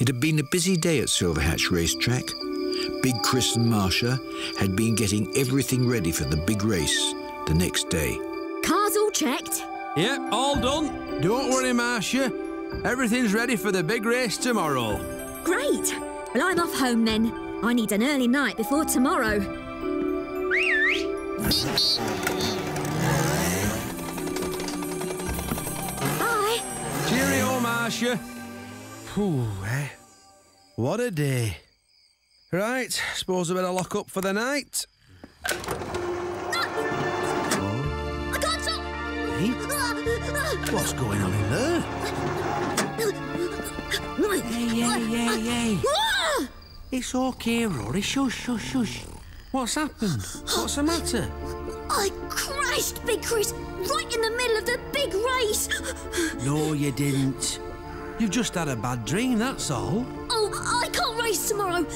It had been a busy day at Silver Hatch Racetrack. Big Chris and Marsha had been getting everything ready for the big race the next day. Cars all checked? Yep, all done. Don't worry, Marsha. Everything's ready for the big race tomorrow. Great. Well, I'm off home then. I need an early night before tomorrow. Bye. Cheerio, Marsha. Whew, eh? What a day. Right, suppose I better lock up for the night. I can't stop. Hey, what's going on in there? Hey, hey, hey, hey. Ah! It's okay, Roary. Shush, shush, shush. What's happened? What's the matter? I crashed, Big Chris, right in the middle of the big race. No, you didn't. You've just had a bad dream, that's all. Oh, I can't race tomorrow.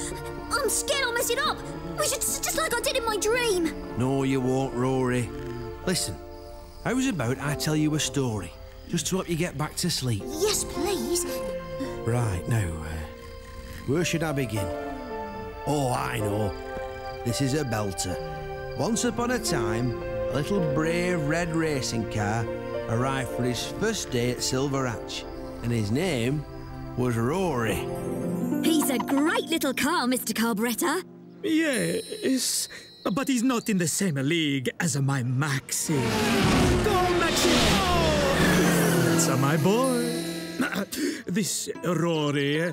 I'm scared I'll mess it up. We should just like I did in my dream. No, you won't, Roary. Listen, how's about I tell you a story, just to help you get back to sleep? Yes, please. Right, now, uh, where should I begin? Oh, I know. This is a belter. Once upon a time, a little brave red racing car arrived for his first day at Silver Hatch, and his name was Roary. He's a great little car, Mr. Carburettor. Yes, but he's not in the same league as my Maxi. Go, Maxi! Oh, that's my boy. This Roary,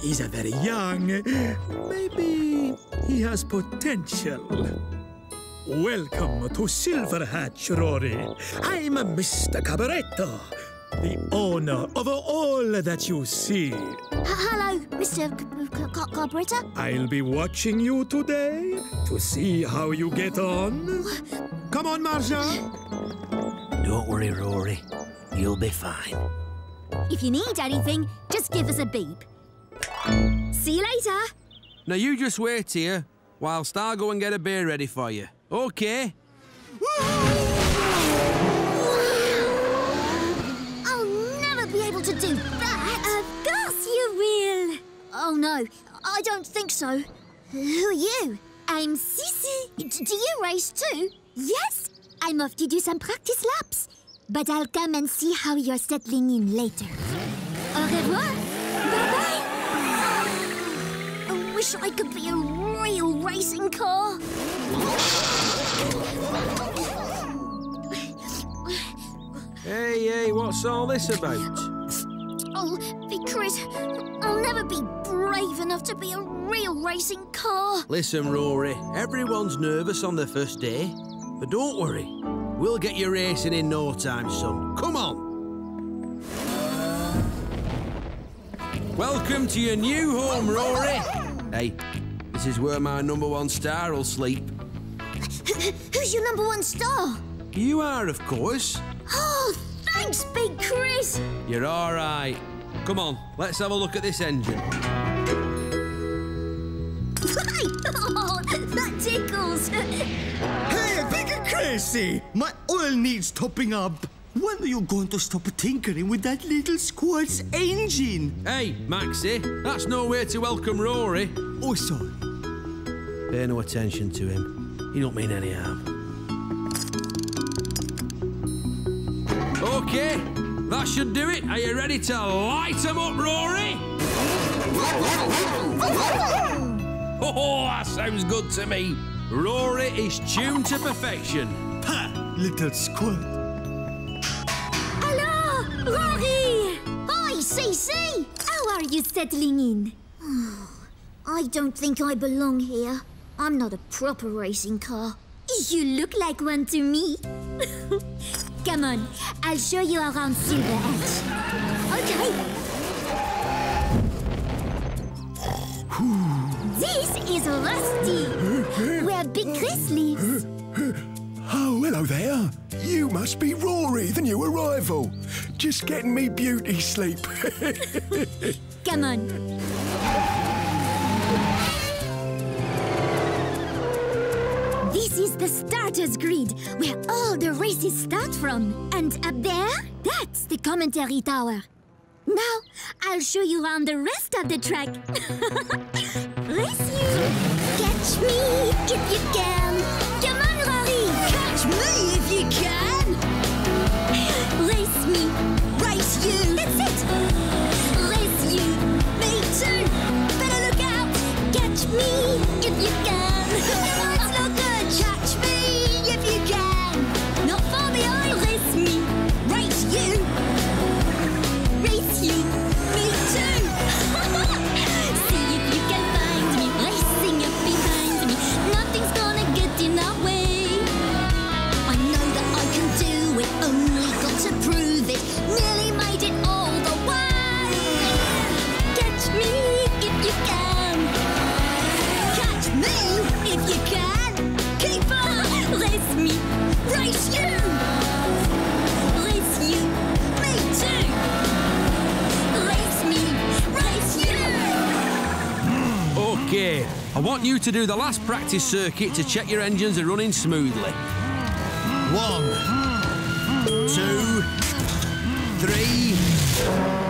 he's a very young. Maybe he has potential. Welcome to Silver Hatch, Roary. I'm Mr. Carburettor, the owner of all that you see. H- hello, Mr. C- C- C- Carburettor. I'll be watching you today to see how you get on. Come on, Marsha. Don't worry, Roary. You'll be fine. If you need anything, just give us a beep. See you later. Now you just wait here whilst I go and get a beer ready for you. Okay? Do that. Of course you will. Oh, no. I don't think so. Who are you? I'm Cici. Do you race too? Yes. I'm off to do some practice laps. But I'll come and see how you're settling in later. Au revoir. Bye-bye. I wish I could be a real racing car. Hey, hey, what's all this about? Big Chris, I'll never be brave enough to be a real racing car. Listen, Roary, everyone's nervous on their first day. But don't worry, we'll get you racing in no time, son. Come on! Welcome to your new home, Roary. Hey, this is where my number one star will sleep. Who's your number one star? You are, of course. Oh, thanks, Big Chris. You're all right. Come on, let's have a look at this engine. oh, that tickles. Hey, Big Crazy! My oil needs topping up. When are you going to stop tinkering with that little squad's engine? Hey, Maxi, that's no way to welcome Roary. Oh, sorry. Pay no attention to him. He don't mean any harm. Okay, that should do it. Are you ready to light 'em up, Roary? Oh, that sounds good to me. Roary is tuned to perfection. Ha! Little squirt. Hello, Roary. Hi, Cici. How are you settling in? I don't think I belong here. I'm not a proper racing car. You look like one to me. Come on, I'll show you around Silver Hatch. Okay. This is Rusty, where Big Chris lives. Oh, hello there. You must be Roary, the new arrival. Just getting me beauty sleep. Come on. This is the starter's grid, where all the races start from. And up there, that's the commentary tower. Now, I'll show you around the rest of the track. Race you. Catch me if you can. Come on, Roary. Catch me if you can. Race me. Race you. That's it. Race you. Me too. Better look out. Catch me want you to do the last practice circuit to check your engines are running smoothly. One, two, three,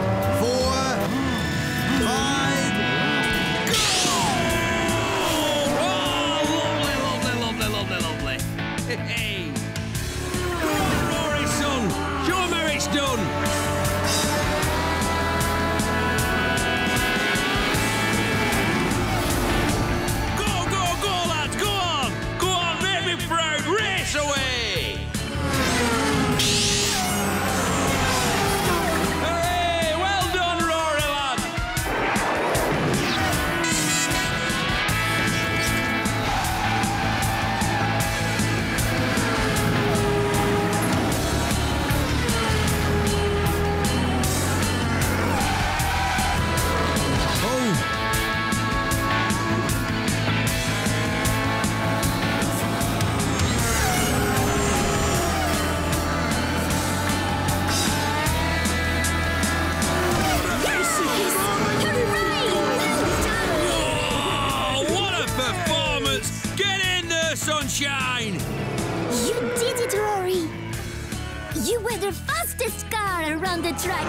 You were the fastest car around the track!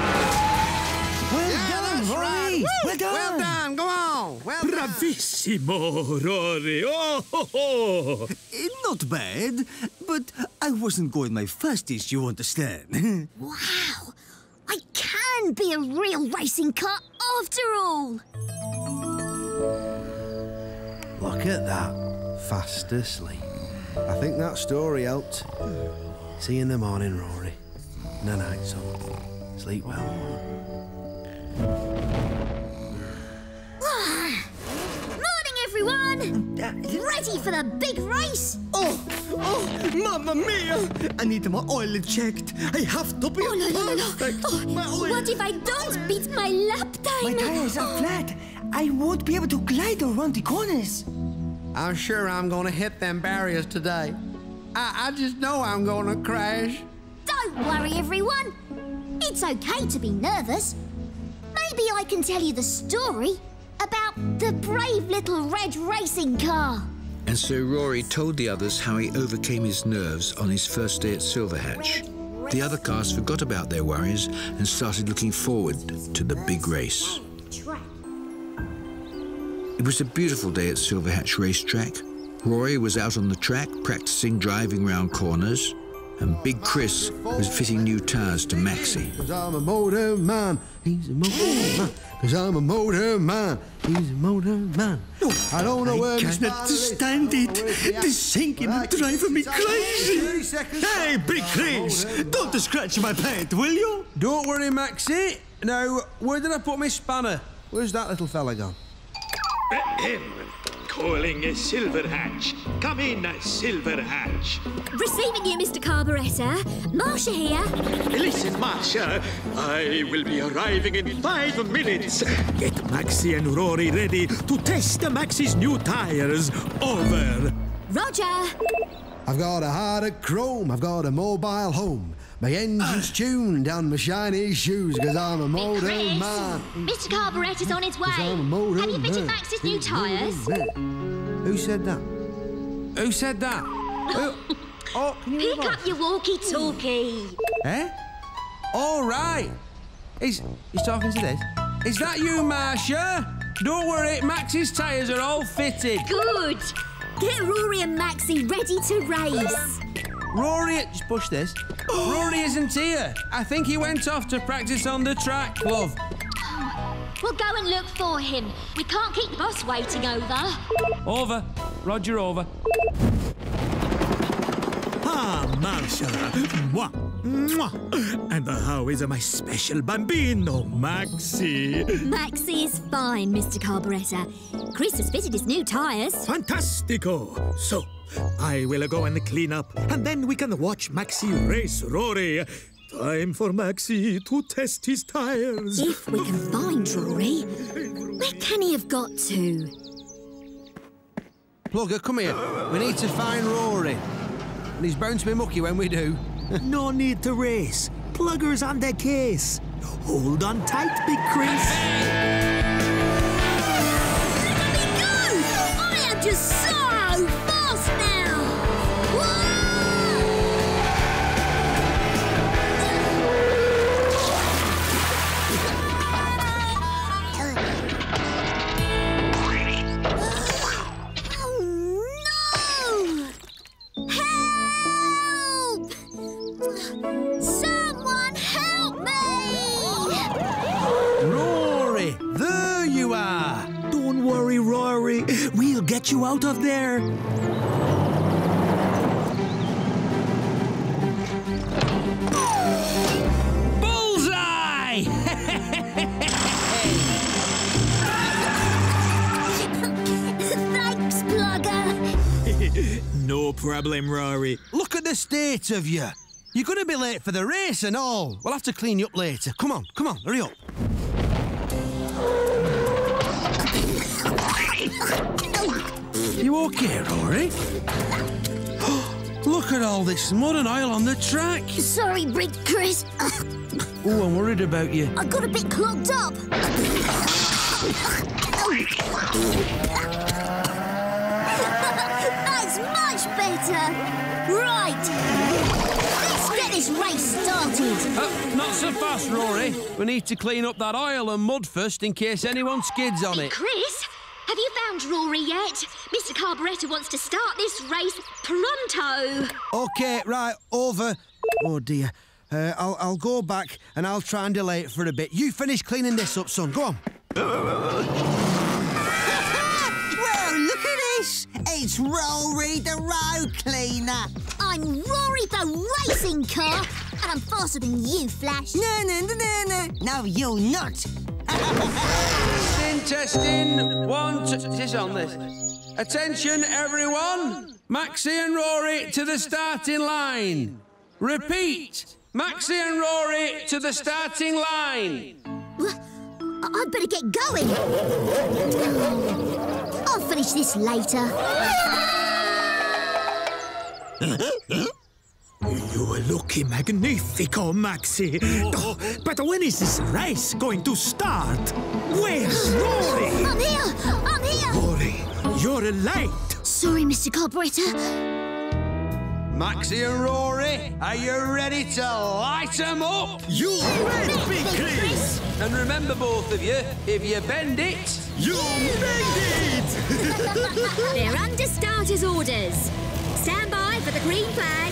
Well done, Roary. Well done. Well done, go on. Well. Bravissimo, Roary. Oh, ho, ho. Eh, Not bad, but I wasn't going my fastest, you understand. Wow! I can be a real racing car after all! Look at that. Fast asleep. I think that story helped. See you in the morning, Roary. No night, son. Sleep well. Ah, morning, everyone! Ready for the big race? oh, oh, mamma mia! I need my oil checked. I have to be Oh, no, no, no, no! perfect. Oh, my oil. what if I don't beat my lap time? My tires are oh. flat. I won't be able to glide around the corners. I'm sure I'm gonna hit them barriers today. I, I just know I'm gonna crash. Don't worry, everyone. It's okay to be nervous. Maybe I can tell you the story about the brave little red racing car. And so Roary told the others how he overcame his nerves on his first day at Silver Hatch. The other cars forgot about their worries and started looking forward to the big race. It was a beautiful day at Silver Hatch Racetrack. Roary was out on the track practicing driving round corners, and Big Chris was fitting new tyres to Maxi. Cause I'm a motor man. He's a motor man. Cause I'm a motor man. He's a motor man. No, I don't know where I this cannot stand it. This sinking is driving me crazy. Hey, Big Chris, don't scratch my pant, will you? Don't worry, Maxi. Now, where did I put my spanner? Where's that little fella gone? Ahem. Calling a silver hatch. Come in, a silver hatch. Receiving you, Mr. Carburettor. Marsha here. Listen, Marsha, I will be arriving in five minutes. Get Maxi and Roary ready to test Maxi's new tires. Over. Roger. I've got a heart of chrome. I've got a mobile home. My engine's tuned on my shiny shoes. Cause I'm a motor Chris. man. Mr. Carburettor's on his way. I'm a Have you fitted. Max's new He's a motor tyres? Who said that? Who said that? Who? Oh, Pick up your walkie-talkie. Eh? All right. He's he's talking to this. Is that you, Marsha? Don't worry, Max's tyres are all fitted. Good. Get Roary and Maxi ready to race. Roary, just push this. Roary isn't here. I think he went off to practice on the track, love. We'll go and look for him. We can't keep the boss waiting over. Over. Roger, over. Ah, Marsha. Mwah. Mwah. And how is my special bambino, Maxi? Maxi is fine, Mr. Carburettor. Chris has fitted his new tyres. Fantastico. So, I will go and clean up, and then we can watch Maxi race Roary. Time for Maxi to test his tires. If we can find Roary, where can he have got to? Plugger, come here. We need to find Roary. And he's bound to be mucky when we do. no need to race. Plugger's on the case. Hold on tight, Big Chris. Let me go! I am just so you out of there. Bullseye! Thanks, Plugger. no problem, Roary. Look at the state of you. You're going to be late for the race and all. We'll have to clean you up later. Come on, come on, hurry up. You okay, Roary? Look at all this mud and oil on the track. Sorry, Big Chris. Oh, I'm worried about you. I got a bit clogged up. That's much better. Right. Let's get this race started. Uh, not so fast, Roary. We need to clean up that oil and mud first in case anyone skids on it. Chris, have you found Roary yet? Mr. Carburettor wants to start this race pronto. Okay, right, over. Oh, dear. Uh, I'll, I'll go back and I'll try and delay it for a bit. You finish cleaning this up, son. Go on. Well, look at this. It's Roary the road cleaner. I'm Roary the racing car, and I'm faster than you, Flash. No, no, no, no, no. No, you're not. Testing, testing. One, two. Is this on this? Attention, everyone. Maxi and Roary to the starting line. Repeat. Maxi and Roary to the starting line. I- I'd better get going. I'll finish this later. You are looking magnifico, Maxi. Oh, but when is this race going to start? Where's Roary? I'm here! I'm here! Roary, you're late. Sorry, Mr. Carburettor. Maxi and Roary, are you ready to light 'em up? You bet, Big Chris. And remember, both of you, if you bend it, you bend it! They're under starters' orders. Stand by for the green flag.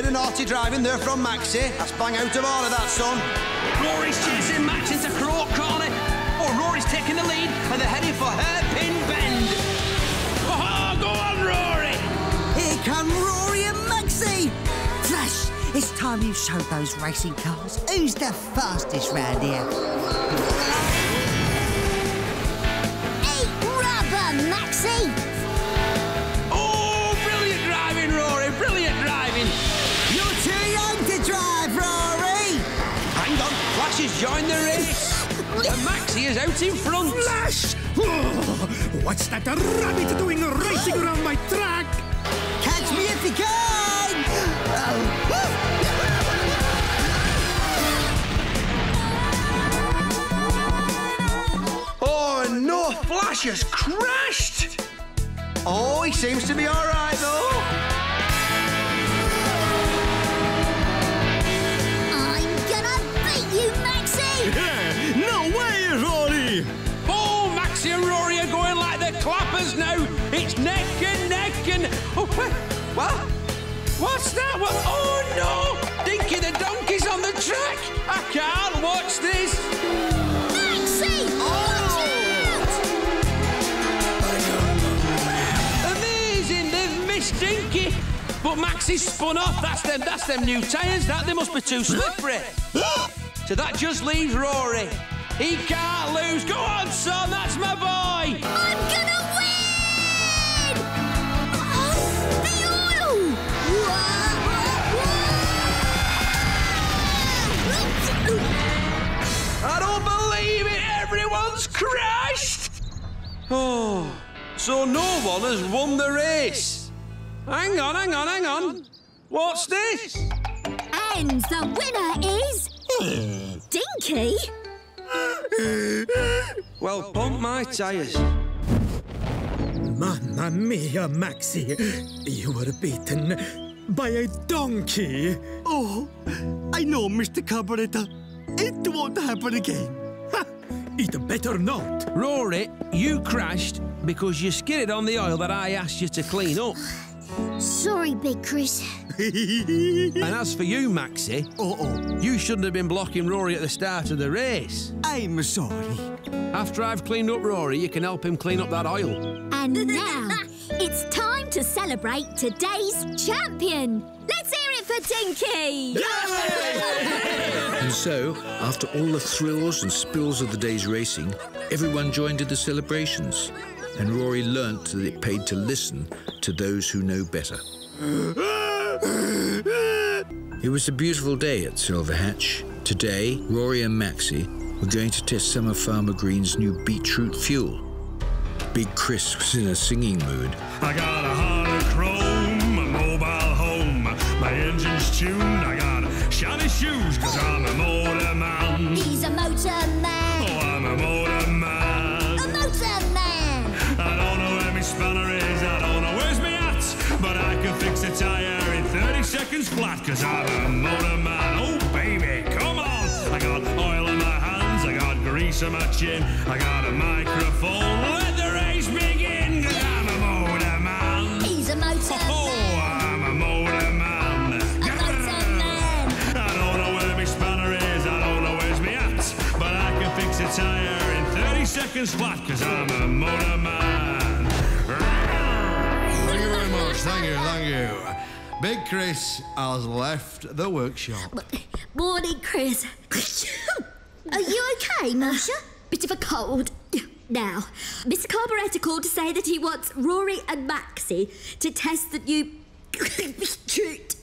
bit of, bit of naughty driving there from Maxi. That's bang out of all of that, son. Roary's chasing Max into Croak Corner. Oh, Roary's taking the lead, and they're heading for Hairpin Bend. Oh, go on, Roary! Here come Roary and Maxi. Flash, it's time you showed those racing cars who's the fastest round here. Eat rubber, Maxi! Has joined the race. and Maxi is out in front. Flash! Oh, what's that rabbit doing racing around my track? Catch me if you can! Oh, no, Flash has crashed! Oh, he seems to be all right, though. Now. It's neck and neck and. Oh, what? What? What's that? What? Oh, no! Dinky the donkey's on the track. I can't watch this. Maxi! Oh, Out! Amazing, they've missed Dinky. But Maxi's spun off. That's them. That's them new tyres. That they must be too slippery. so that just leaves Roary. He can't lose. Go on, son. That's my boy. Everyone's crashed! Oh, so no one has won the race. Hang on, hang on, hang on. What's this? And the winner is... Dinky? Well, pump my tyres. Mamma mia, Maxi. You were beaten by a donkey. Oh, I know, Mr. Carburettor. It won't happen again. Ha! It better not. Roary, you crashed because you skidded on the oil that I asked you to clean up. Sorry, Big Chris. And as for you, Maxi, Uh-oh. you shouldn't have been blocking Roary at the start of the race. I'm sorry. After I've cleaned up Roary, you can help him clean up that oil. And now, it's time to celebrate today's champion. Let's hear it for Dinky! And so, after all the thrills and spills of the day's racing, everyone joined in the celebrations. And Roary learnt that it paid to listen to those who know better. It was a beautiful day at Silver Hatch. Today, Roary and Maxi were going to test some of Farmer Green's new beetroot fuel. Big Chris was in a singing mood. Shoes, cause I'm a motor man. He's a motor man. Oh, I'm er a motor man. A motor man. I don't know where my spanner is, I don't know where's my hat. But I can fix a tire in 30 seconds flat, cause I'm a motor man. Oh, baby, come on. I got oil in my hands, I got grease on my chin, I got a microphone. Let the race begin, cause I'm a motor man. He's a motor Oh, man. Tire in 30 seconds flat, cause I'm a motor man. Thank you very much. Thank you, thank you. Big Chris has left the workshop. Morning, Chris. Are you okay, Marsha? Bit of a cold. Now, Mr. Carburettor called to say that he wants Roary and Maxi to test the new beetroot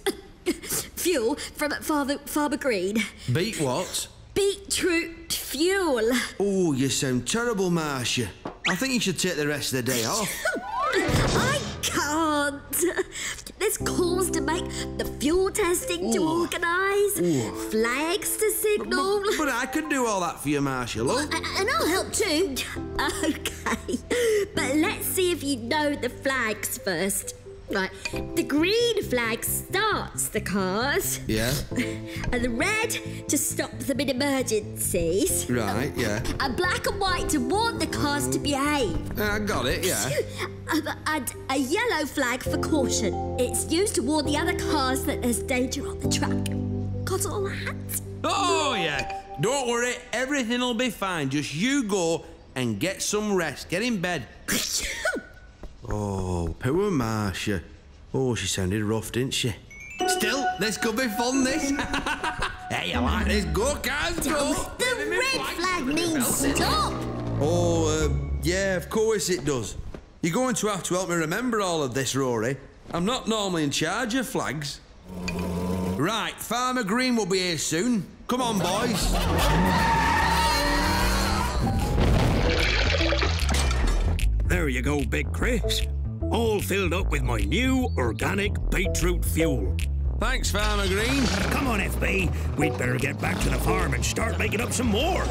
fuel from Farmer, Farmer Green. Beat what? Beetroot fuel. Oh, you sound terrible, Marsha. I think you should take the rest of the day off. I can't. There's calls to make, the fuel testing to Ooh. organise, oh. flags to signal. But, but I can do all that for you, Marsha, look. A- And I'll help too. Okay. But let's see if you know the flags first. Right. The green flag starts the cars, Yeah, and the red to stop them in emergencies, right, yeah. and black and white to warn the cars to behave. I got it, yeah. Um, and a yellow flag for caution. It's used to warn the other cars that there's danger on the track. Got all that? Oh, yeah. Don't worry, everything will be fine. Just you go and get some rest. Get in bed. Oh, poor Marsha. Oh, she sounded rough, didn't she? Still, this could be fun, this. hey, you like this? Go, cars, go. The red flag means stop. Oh, uh, yeah, of course it does. You're going to have to help me remember all of this, Roary. I'm not normally in charge of flags. Right, Farmer Green will be here soon. Come on, boys. There you go, Big Chris. All filled up with my new organic beetroot fuel. Thanks, Farmer Green. Come on, FB. We'd better get back to the farm and start making up some more.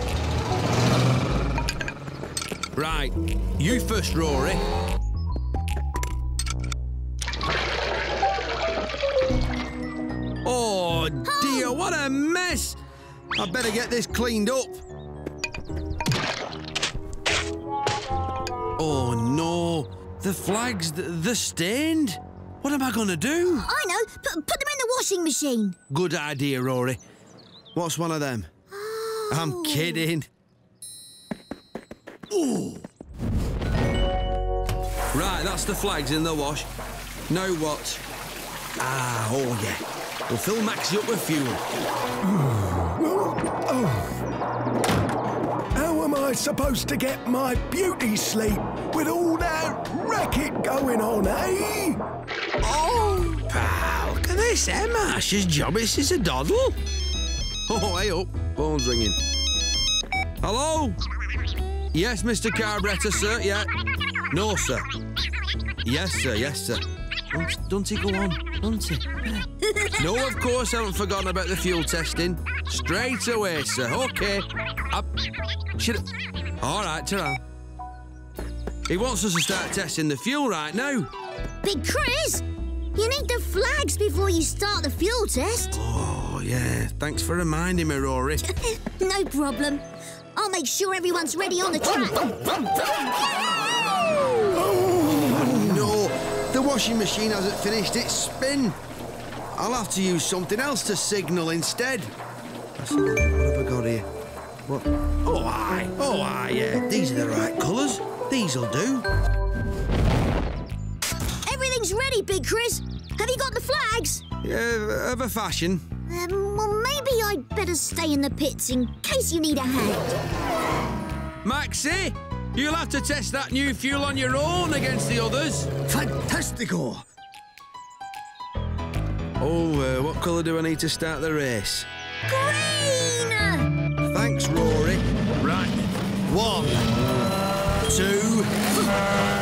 Right, you first, Roary. Oh dear, what a mess! I better get this cleaned up. The flags, th- they're stained. What am I gonna do? I know. Put, put them in the washing machine. Good idea, Roary. What's one of them? I'm Oh. kidding. Right, that's the flags in the wash. Now what? Ah, oh yeah. We'll fill Maxi up with fuel. How am I supposed to get my beauty sleep with all that racket going on, eh? Oh, pal, look at this. Emma, Ash's job is a doddle. Oh, hey up. Phone's ringing. Hello? Yes, Mr. Carburettor, sir, yeah. No, sir. Yes, sir, yes, sir. Don't, don't he go on? Don't he? no, of course, I haven't forgotten about the fuel testing. Straight away, sir. OK. Up. Should All right, ta He wants us to start testing the fuel right now. Big Chris, you need the flags before you start the fuel test. Oh, yeah. Thanks for reminding me, Roary. no problem. I'll make sure everyone's ready on the track. The washing machine hasn't finished its spin. I'll have to use something else to signal instead. Let's. What have I got here? What? Oh, aye. Oh, aye, yeah. These are the right colours. These'll do. Everything's ready, Big Chris. Have you got the flags? Yeah, of a fashion. Um, well, maybe I'd better stay in the pits in case you need a hand. Maxi, you'll have to test that new fuel on your own against the others. Fantastico! Oh, uh, what colour do I need to start the race? Green! Thanks, Roary. Right. One, two,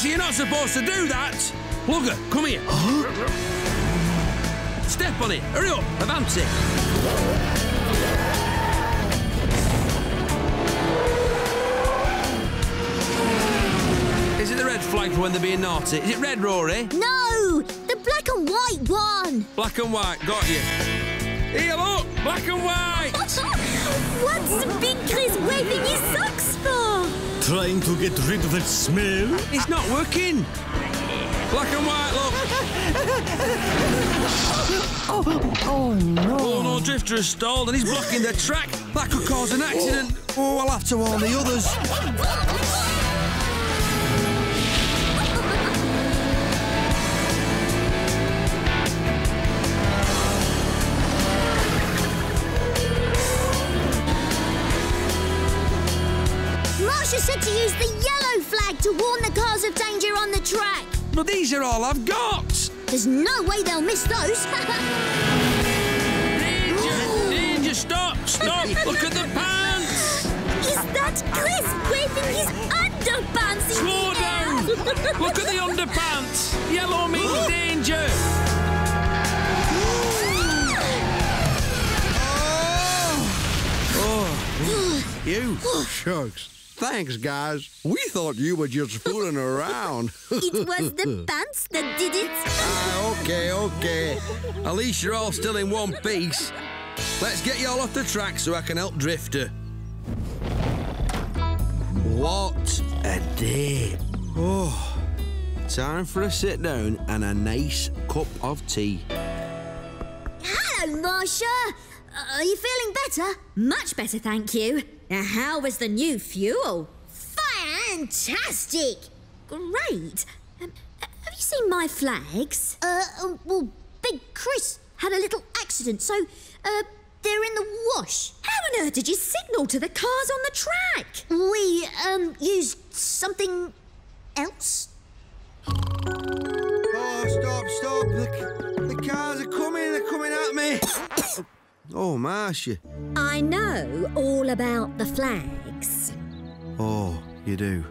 Maxi, you're not supposed to do that. Lugger, come here. Step on it. Hurry up. Advance it. Is it the red flag for when they're being naughty? Is it red, Roary? No! The black and white one! Black and white, got you. Here, look, black and white. What's the Big Chris waving his? Trying to get rid of that smell? It's not working. Black and white, look. Oh, oh no! Oh no, Drifter has stalled and he's blocking the track. That could cause an accident. Oh, I'll have to warn the others. To warn the cars of danger on the track. But these are all I've got. There's no way they'll miss those. Danger, danger, stop, stop. Look at the pants. Is that Chris waving his underpants in Slow the down. air? Look at the underpants. Yellow means danger. Oh, You? Shucks. Thanks, guys. We thought you were just fooling around. It was the pants that did it. Ah, okay, okay. At least you're all still in one piece. Let's get you all off the track so I can help Drifter. What a day. Oh, Time for a sit down and a nice cup of tea. Hello, Marsha. Uh, are you feeling better? Much better, thank you. Now, how was the new fuel? Fantastic. Great. Um, have you seen my flags? Uh, uh, well, Big Chris had a little accident, so, uh, they're in the wash. How on earth did you signal to the cars on the track? We, um, used something else. Oh, stop, stop. The, the cars are coming, they're coming at me. oh, Marsha. I know all about the flags. Oh, you do.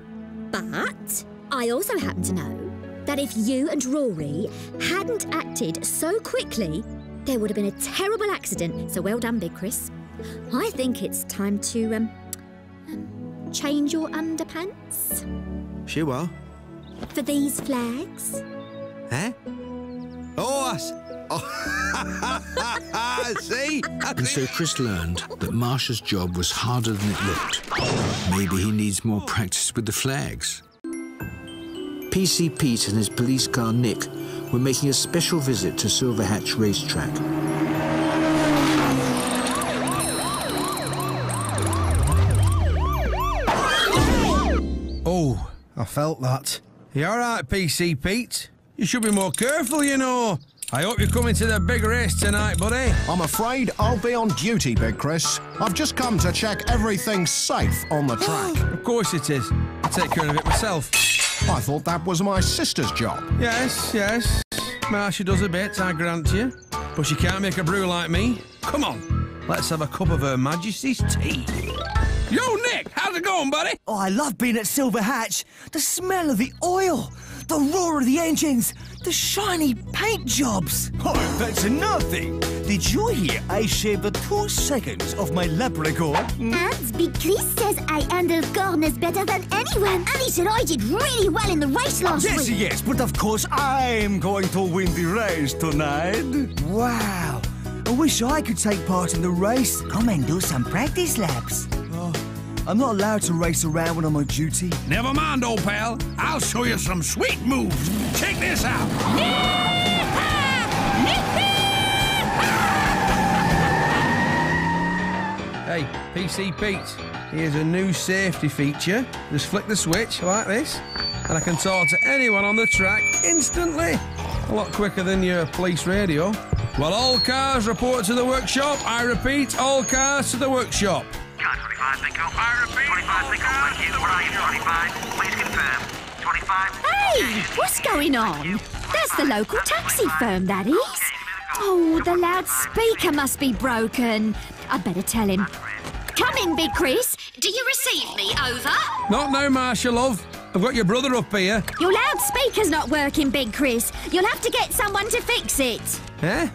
But I also happen to know that if you and Roary hadn't acted so quickly, there would have been a terrible accident. So well done, Big Chris. I think it's time to um, um change your underpants She what? for these flags. Eh? Oh, I oh. see? And so Chris learned that Marsha's job was harder than it looked. Maybe he needs more practice with the flags. PC Pete and his police car Nick were making a special visit to Silver Hatch Racetrack. Oh, I felt that. You all right, PC Pete? You should be more careful, you know. I hope you're coming to the big race tonight, buddy. I'm afraid I'll be on duty, Big Chris. I've just come to check everything's safe on the track. Of course it is. I'll take care of it myself. I thought that was my sister's job. Yes, yes. Marsha does a bit, I grant you. But she can't make a brew like me. Come on, let's have a cup of Her Majesty's tea. Yo, Nick, how's it going, buddy? Oh, I love being at Silver Hatch. The smell of the oil, the roar of the engines, the shiny paint jobs. Oh, that's nothing. Did you hear I shaved the two seconds of my leprechaun? And Big Chris says I handle corners better than anyone. And he said I did really well in the race last Yes, week. yes, but of course I'm going to win the race tonight. Wow. I wish I could take part in the race. Come and do some practice laps. I'm not allowed to race around when I'm on duty. Never mind, old pal. I'll show you some sweet moves. Check this out. Hey, PC Pete, here's a new safety feature. Just flick the switch like this, and I can talk to anyone on the track instantly. A lot quicker than your police radio. Well, all cars report to the workshop. I repeat, all cars to the workshop. Car 25, thank you. Repeat. 25, thank. Thank you. Where 25. Please confirm. 25. Hey, what's going on? That's the local taxi firm, that is. Oh, the loudspeaker must be broken. I'd better tell him. Come in, Big Chris. Do you receive me? Over. Not now, Marshal, love. I've got your brother up here. Your loudspeaker's not working, Big Chris. You'll have to get someone to fix it. Eh?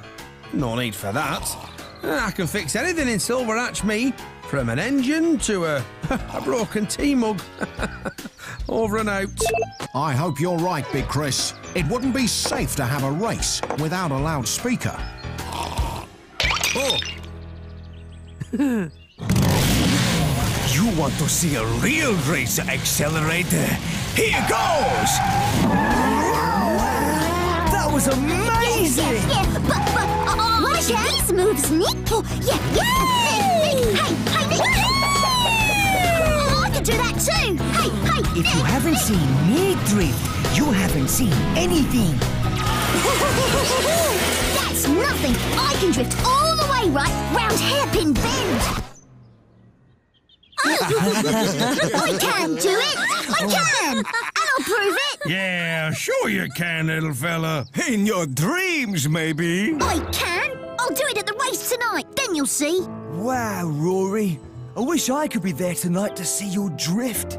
No need for that. I can fix anything in Silver Hatch, me. From an engine to a, a broken tea mug. Over and out. I hope you're right, Big Chris. It wouldn't be safe to have a race without a loudspeaker. Oh, You want to see a real racer accelerator? Here goes! That was amazing! Yes, yes, yeah, but, but, uh, watch these moves, Nick. Oh, yeah, yeah. Nick, Nick, hey, hey, do that too. Hey, hey, If Nick. you haven't seen me drift, you haven't seen anything. That's nothing. I can drift all the way right round Hairpin Bend. Oh. I can do it. I can. And I'll prove it. Yeah, sure you can, little fella. In your dreams, maybe. I can. I'll do it at the race tonight. Then you'll see. Wow, Roary. I wish I could be there tonight to see your drift.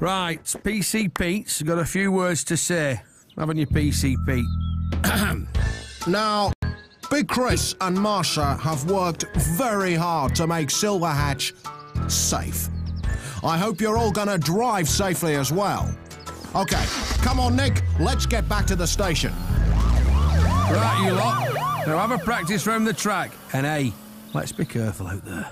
right. PC Pete's got a few words to say. Haven't you, PC Pete? Now, Big Chris and Marsha have worked very hard to make Silver Hatch safe. I hope you're all gonna drive safely as well. Okay, come on, Nick, let's get back to the station. Right, you lot. Now have a practice round the track. And hey, Let's be careful out there.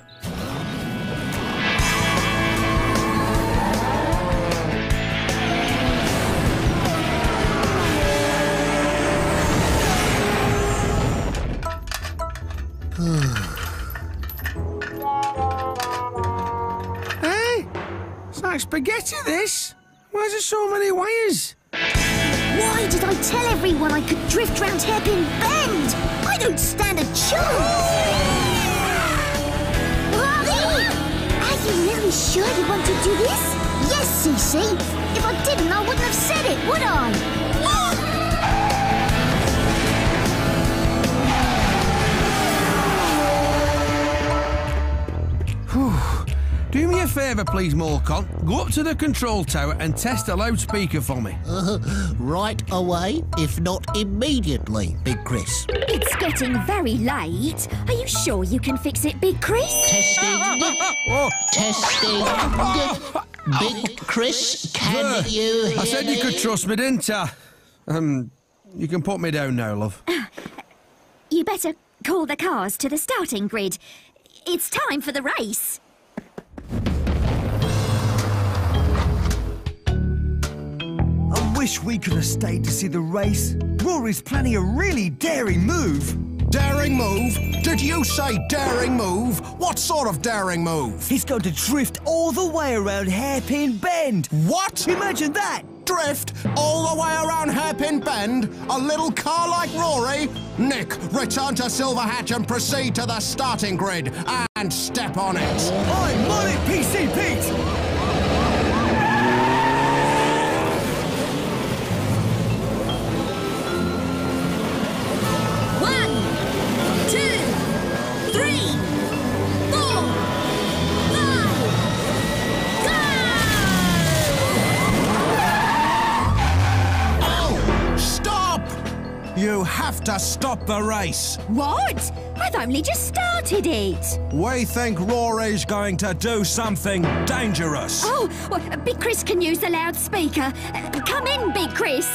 hey! It's like spaghetti, this! Why is there so many wires? Why did I tell everyone I could drift round Hairpin Bend? I don't stand a chance! You really sure you want to do this? Yes, Cici. If I didn't, I wouldn't have said it, would I? Whew. Do me a favour, please, Morcon. Go up to the control tower and test a loudspeaker for me. Uh, right away, if not immediately, Big Chris. It's getting very late. Are you sure you can fix it, Big Chris? Testing. Testing. Big Chris, can There. you hear I said you could trust me, didn't I? Um, you can put me down now, love. You better call the cars to the starting grid. It's time for the race. Wish we could have stayed to see the race. Roary's planning a really daring move. Daring move? Did you say daring move? What sort of daring move? He's going to drift all the way around Hairpin Bend. What? Imagine that! Drift all the way around Hairpin Bend? A little car like Roary? Nick, return to Silver Hatch and proceed to the starting grid and step on it. I'm on it, PC Pete! To stop the race. What? I've only just started it. We think Roary's going to do something dangerous. Oh, well, Big Chris can use the loudspeaker. Uh, Come in, Big Chris.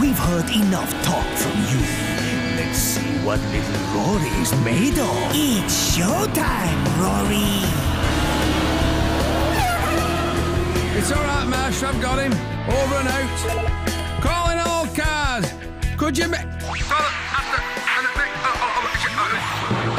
We've heard enough what little Roary is made of. It's showtime, Roary! It's all right, Mash. I've got him. Over and out. Calling all cars. Could you ma-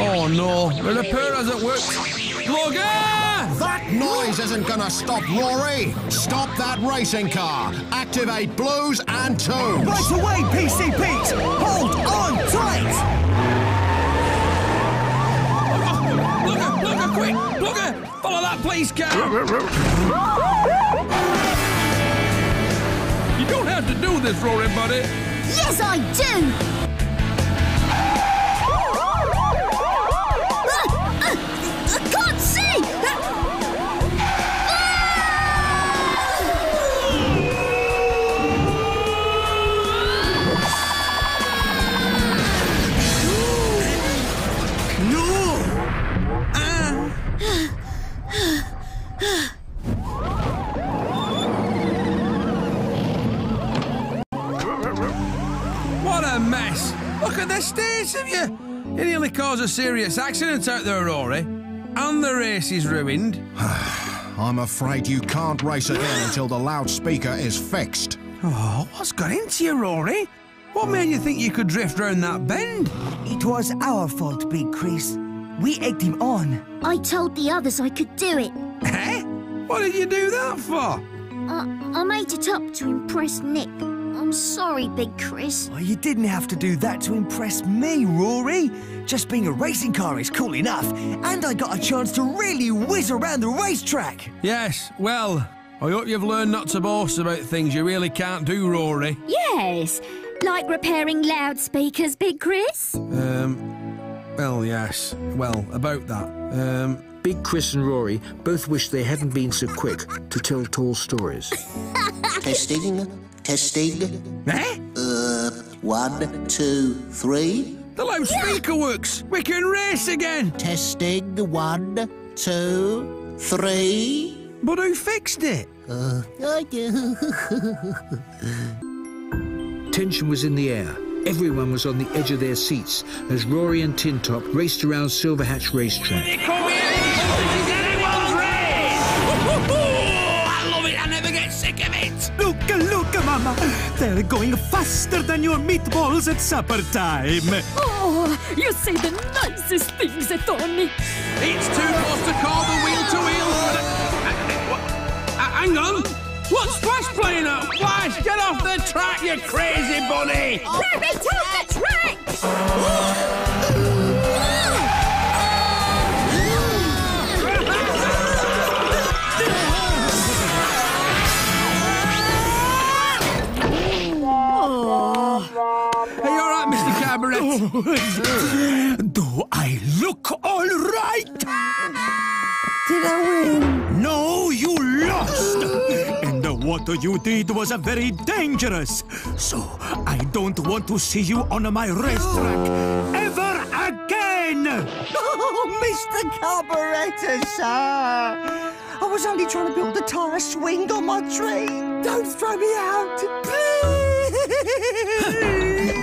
Oh no, the repair hasn't worked. Slugger! That noise isn't gonna stop Roary. Stop that racing car. Activate blues and twos. Right away, PC Pete! Hold on tight! Plugger, plugger, quick! Plugger! Follow that police car! you don't have to do this, Roary, buddy. Yes, I do! The state of you! You nearly caused a serious accident out there, Roary. And the race is ruined. I'm afraid you can't race again until the loudspeaker is fixed. Oh, what's got into you, Roary? What made you think you could drift round that bend? It was our fault, Big Chris. We egged him on. I told the others I could do it. Eh? What did you do that for? I, I made it up to impress Nick. I'm sorry, Big Chris. Oh, you didn't have to do that to impress me, Roary. Just being a racing car is cool enough. And I got a chance to really whiz around the racetrack. Yes, well, I hope you've learned not to boast about things you really can't do, Roary. Yes, like repairing loudspeakers, Big Chris. Um, well, yes. Well, about that. Um, Big Chris and Roary both wish they hadn't been so quick to tell tall stories. Testing, testing. Eh? Uh, one, two, three. The loudspeaker works. We can race again. Testing, one, two, three. But who fixed it? Uh, I do. Tension was in the air. Everyone was on the edge of their seats as Roary and Tin Top raced around Silver Hatch Racetrack. This is anyone's race! I love it, I never get sick of it! Look, look, Mama. They're going faster than your meatballs at supper time. Oh, you say the nicest things, Tony. It's too close to call the wheel to wheel. Hang on. What's Flash playing at? Flash, get off the track, you crazy bunny! Rabbit off the track! Do I look all right? Did I win? No, you lost! and uh, what you did was very dangerous. So I don't want to see you on my racetrack ever again! Oh, Mr. Carburettor, sir! I was only trying to build a tyre swing on my train. Don't throw me out, please!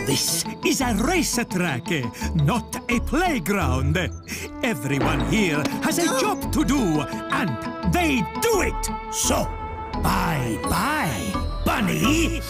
This is a racetrack, not a playground. Everyone here has a job to do, and they do it. So, bye bye, Bunny.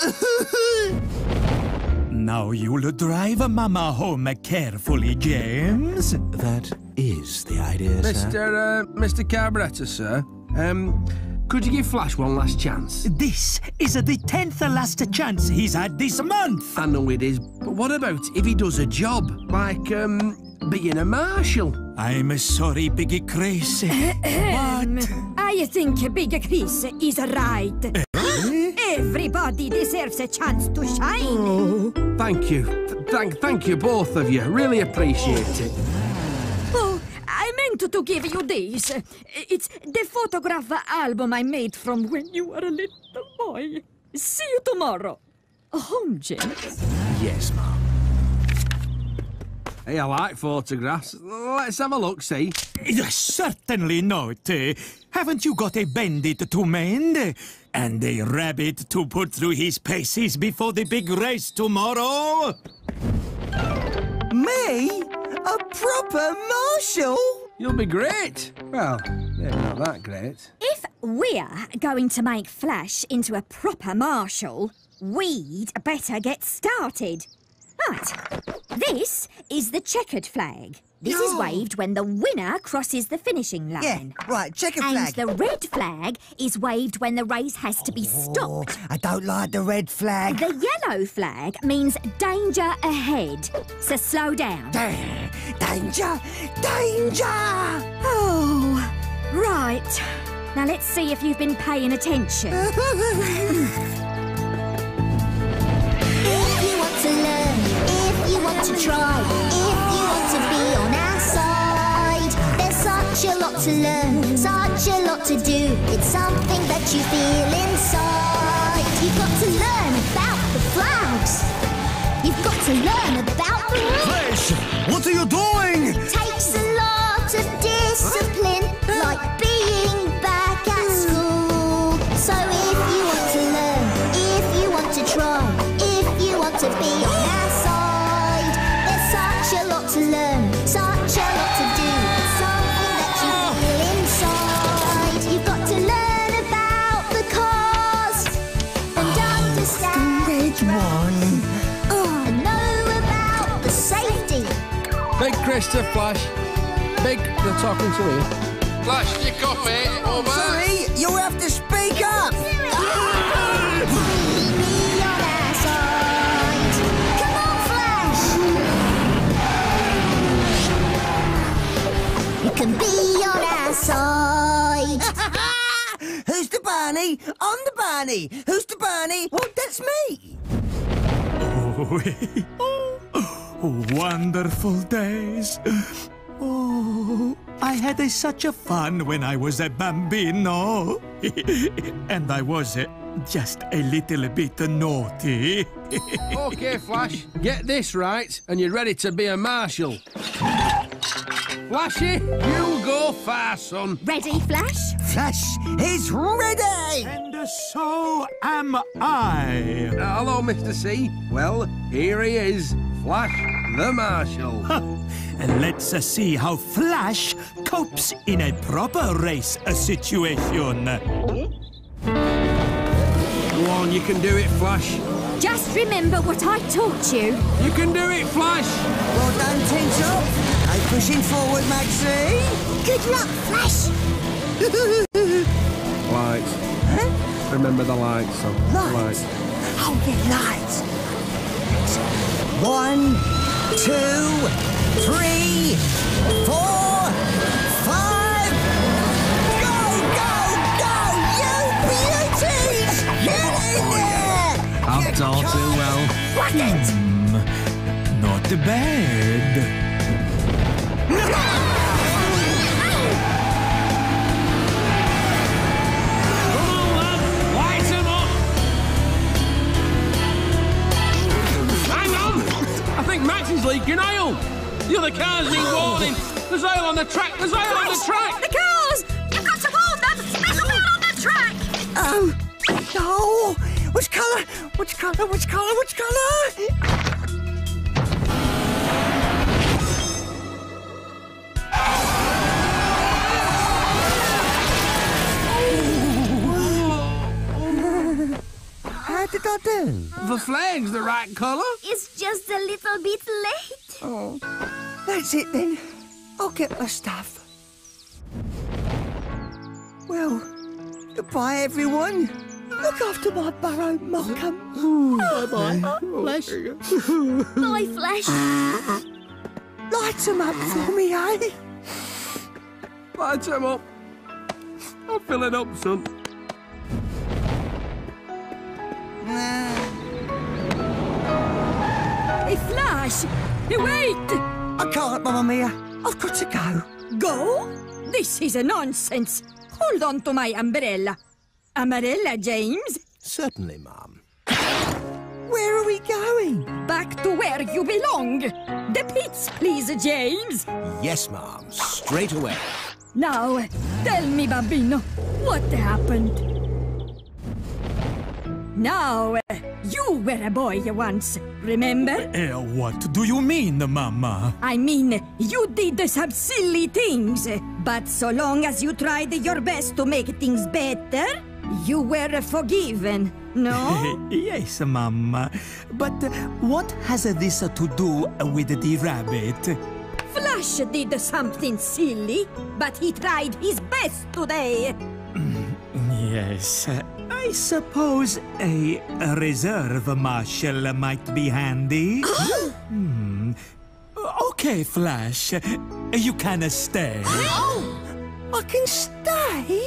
now you'll drive Mama home carefully, James. That is the idea, sir. Mr. Uh, Mr. Carburettor, sir. Um, could you give Flash one last chance? This is the tenth last chance he's had this month. I know it is, but what about if he does a job like um, being a marshal? I'm sorry, Biggie Chris. What? I think Big Chris is right. Everybody deserves a chance to shine. Thank you, Th- thank, thank you both of you. Really appreciate it. I meant to give you this. It's the photograph album I made from when you were a little boy. See you tomorrow. Home, James. Yes, ma'am. Hey, I like photographs. Let's have a look, see. Certainly not. Eh, Haven't you got a bandit to mend? And a rabbit to put through his paces before the big race tomorrow? Me? A proper marshal? You'll be great. Well, maybe not that great. If we're going to make Flash into a proper marshal, we'd better get started. Right. This is the checkered flag. This is waved when the winner crosses the finishing line. Yeah, right, checkered and flag. And the red flag is waved when the race has to be Oh, stopped. I don't like the red flag. The yellow flag means danger ahead. So slow down. Danger! Danger! danger! Oh, right. Now let's see if you've been paying attention. If you want to learn, if you want to try, if you want to be on our side, there's such a lot to learn, such a lot to do. It's something that you feel inside. You've got to learn about the flags. You've got to learn Big Chris to Flash. Big, they're talking to me. Flash, your coffee. Over. Sorry, you have to speak up. Can be on our side. Who's the Barney? I'm the Barney. Who's the Barney? Well, that's me. Oh, wonderful days. Oh, I had a, such a fun when I was a bambino. and I was uh, just a little bit naughty. okay, Flash, get this right, and you're ready to be a marshal. Flashy, you go far, son. Ready, Flash? Flash is ready. And so am I. Hello, Mr. C. Well, here he is, Flash the Marshal. And let's uh, see how Flash copes in a proper race uh, situation. Go on, you can do it, Flash. Just remember what I taught you. You can do it, Flash. Well done, Tin Top. Hey, pushing forward, Maxi. Good luck, Flash. Lights. Remember the lights, son. Lights? Oh, yeah, lights. One, two, three, four, five. Go, go, go, you beauties! Get in there! I've taught it well. Whack it! Hmm, Not bad. Think Max is leaking oil. The other cars need warning. There's oil on the track. There's oil on the track. The cars! You've got to warn them! There's oil on the track! Oh, no! Which colour? Which colour? Which colour? Which colour? How did I do? The flag's the right colour. It's just a little bit late. Oh, that's it then. I'll get the stuff. Well, goodbye, everyone. Look after my burrow, Malcolm. Bye-bye, Flash. Bye, Flash. Light 'em up for me, eh? Light 'em up. I'll fill it up, son. Hey, wait! I can't, Mamma Mia. I've got to go. Go? This is a nonsense. Hold on to my umbrella. Umbrella, James. Certainly, Ma'am. Where are we going? Back to where you belong. The pits, please, James. Yes, Ma'am. Straight away. Now, tell me, Bambino, what happened? Now, you were a boy once, remember? Eh, what do you mean, Mama? I mean, you did some silly things, but so long as you tried your best to make things better, you were forgiven, no? yes, Mama. But uh, what has this to do with the rabbit? Flash did something silly, but he tried his best today. Yes, uh, I suppose a, reserve marshal might be handy. hmm. Okay, Flash, you can stay. I can stay?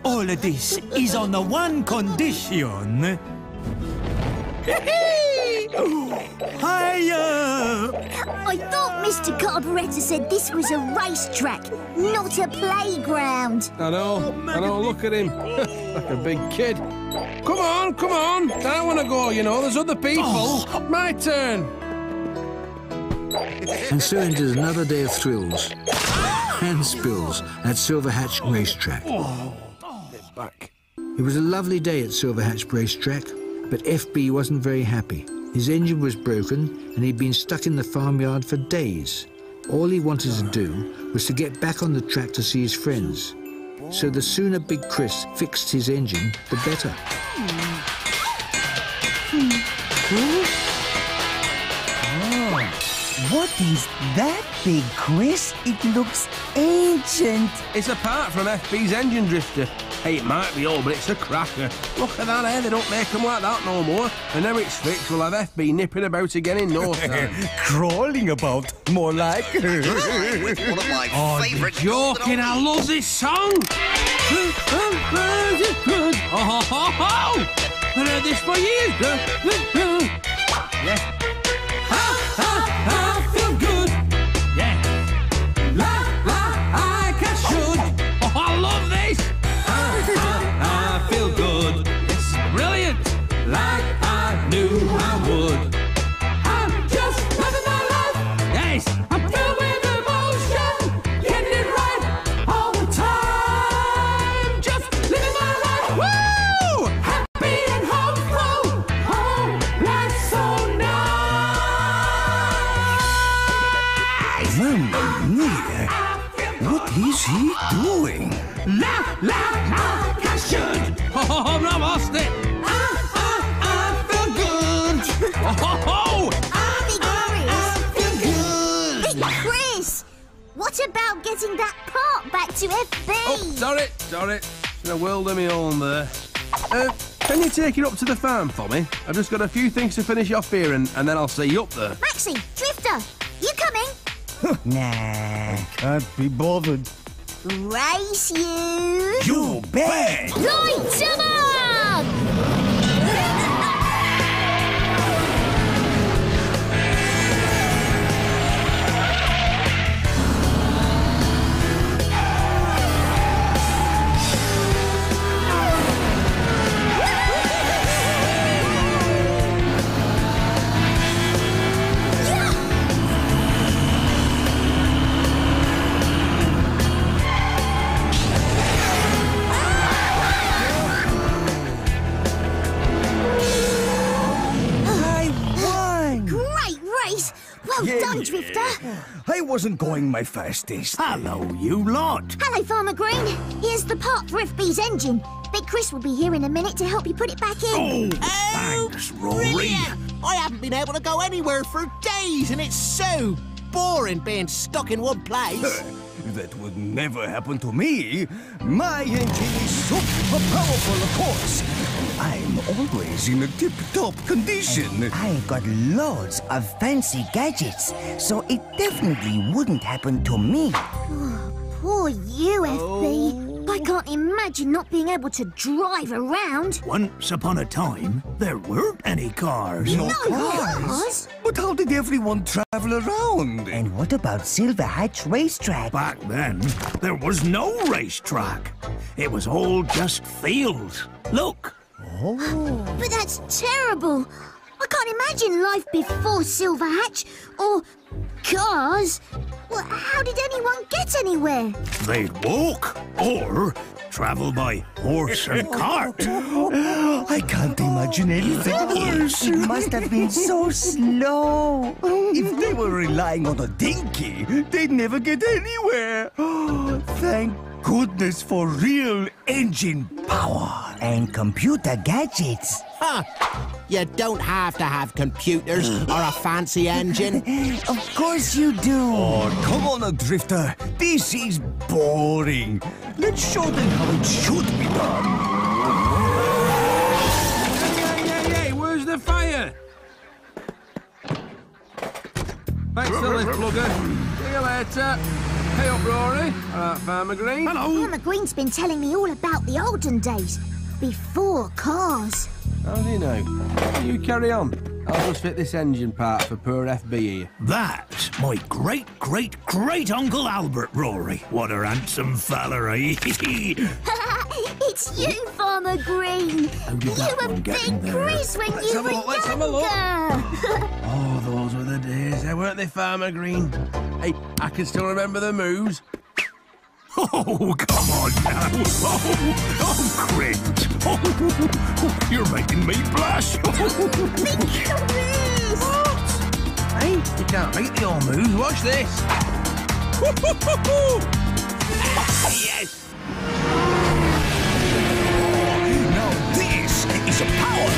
All of this is on the one condition. Hiya! I thought Mr. Carburettor said this was a racetrack, not a playground. I know, I know, look at him. like a big kid. Come on, come on. I don't want to go, you know. There's other people. Oh. My turn. And so ended another day of thrills and spills at Silver Hatch Racetrack. Back. It was a lovely day at Silver Hatch Racetrack, but FB wasn't very happy. His engine was broken and he'd been stuck in the farmyard for days. All he wanted to do was to get back on the track to see his friends. So the sooner Big Chris fixed his engine, the better. Hmm. What is that, Big Chris? It looks ancient. It's a part from FB's engine drifter. Hey, it might be old, but it's a cracker. Look at that, eh? They don't make them like that no more. And now it's fixed, we'll have FB nipping about again in no time. Crawling about, more like. One of my Oh, favourite you're joking. I love this song. Oh, ho, ho, ho. I've heard this for years. Yeah. Ha, ha, got it. In a world of my own there. Uh, can you take it up to the farm for me? I've just got a few things to finish off here and, and then I'll see you up there. Maxi, Drifter, you coming? Nah, can't be bothered. Race you. You bet! Lights 'em up! Well done, Drifter. I wasn't going my fastest. Hello, you lot. Hello, Farmer Green. Here's the part for FB's engine. Big Chris will be here in a minute to help you put it back in. Oh, Thanks, oh, Brilliant! I haven't been able to go anywhere for days, and it's so boring being stuck in one place. That would never happen to me. My engine is super powerful, of course. I'm always in a tip-top condition. I've got loads of fancy gadgets, so it definitely wouldn't happen to me. Oh, Poor you, FB. I can't imagine not being able to drive around. Once upon a time, there weren't any cars. No cars? But how did everyone travel around? And what about Silver Hatch Racetrack? Back then, there was no racetrack. It was all just fields. Look. Oh. But that's terrible. I can't imagine life before Silver Hatch or cars. Well, how did anyone get anywhere? They'd walk or travel by horse and cart. I can't imagine anything worse. It must have been so slow. If they were relying on a dinky, they'd never get anywhere. Thank goodness for real engine power. And computer gadgets. Huh. You don't have to have computers or a fancy engine. Of course you do. Oh, come on, a drifter. This is boring. Let's show them how it should be done. Hey, hey, hey, where's the fire? Thanks for this, plugger. See you later. Hey up, Roary. All right, uh, Farmer Green. Hello. Farmer Green's been telling me all about the olden days, before cars. How do you know? You carry on. I'll just fit this engine part for poor FB here. That's my great, great, great Uncle Albert, Roary. What a handsome fella, eh? it's you, Farmer Green. did you that were one get in Big there? Chris when Let's you have a were look, let's have a look. Oh, those were the days, eh, weren't they, Farmer Green? Hey, I can still remember the moves. Oh, come on now. Oh, oh cringe. Oh, you're making me blush. what? Hey, you can't make the old moves. Watch this. yes. now this is a power.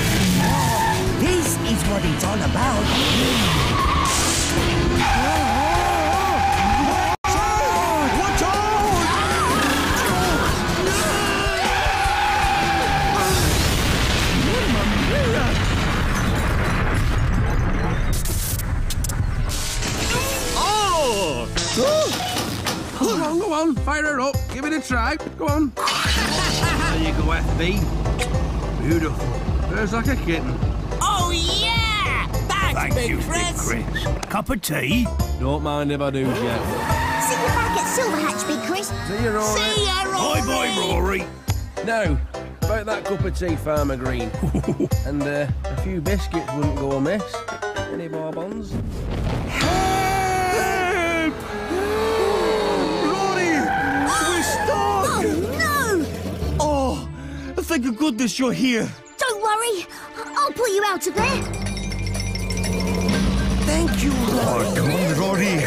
This is what it's all about. On. Fire her up. Give it a try. Go on. there you go, FB. Beautiful. There's like a kitten. Oh, yeah! Thanks, Thank Big you, Big Chris. Chris. Cup of tea? Don't mind if I do, Jeff. See you back at Silver Hatch, Big Chris. See you, Roary. See ya, Roary. Bye bye, Roary. Now, about that cup of tea, Farmer Green. and uh, a few biscuits wouldn't go amiss. Any bonbons? Help! Thank goodness you're here. Don't worry. I'll pull you out of there. Thank you, Oh, come on, Roary.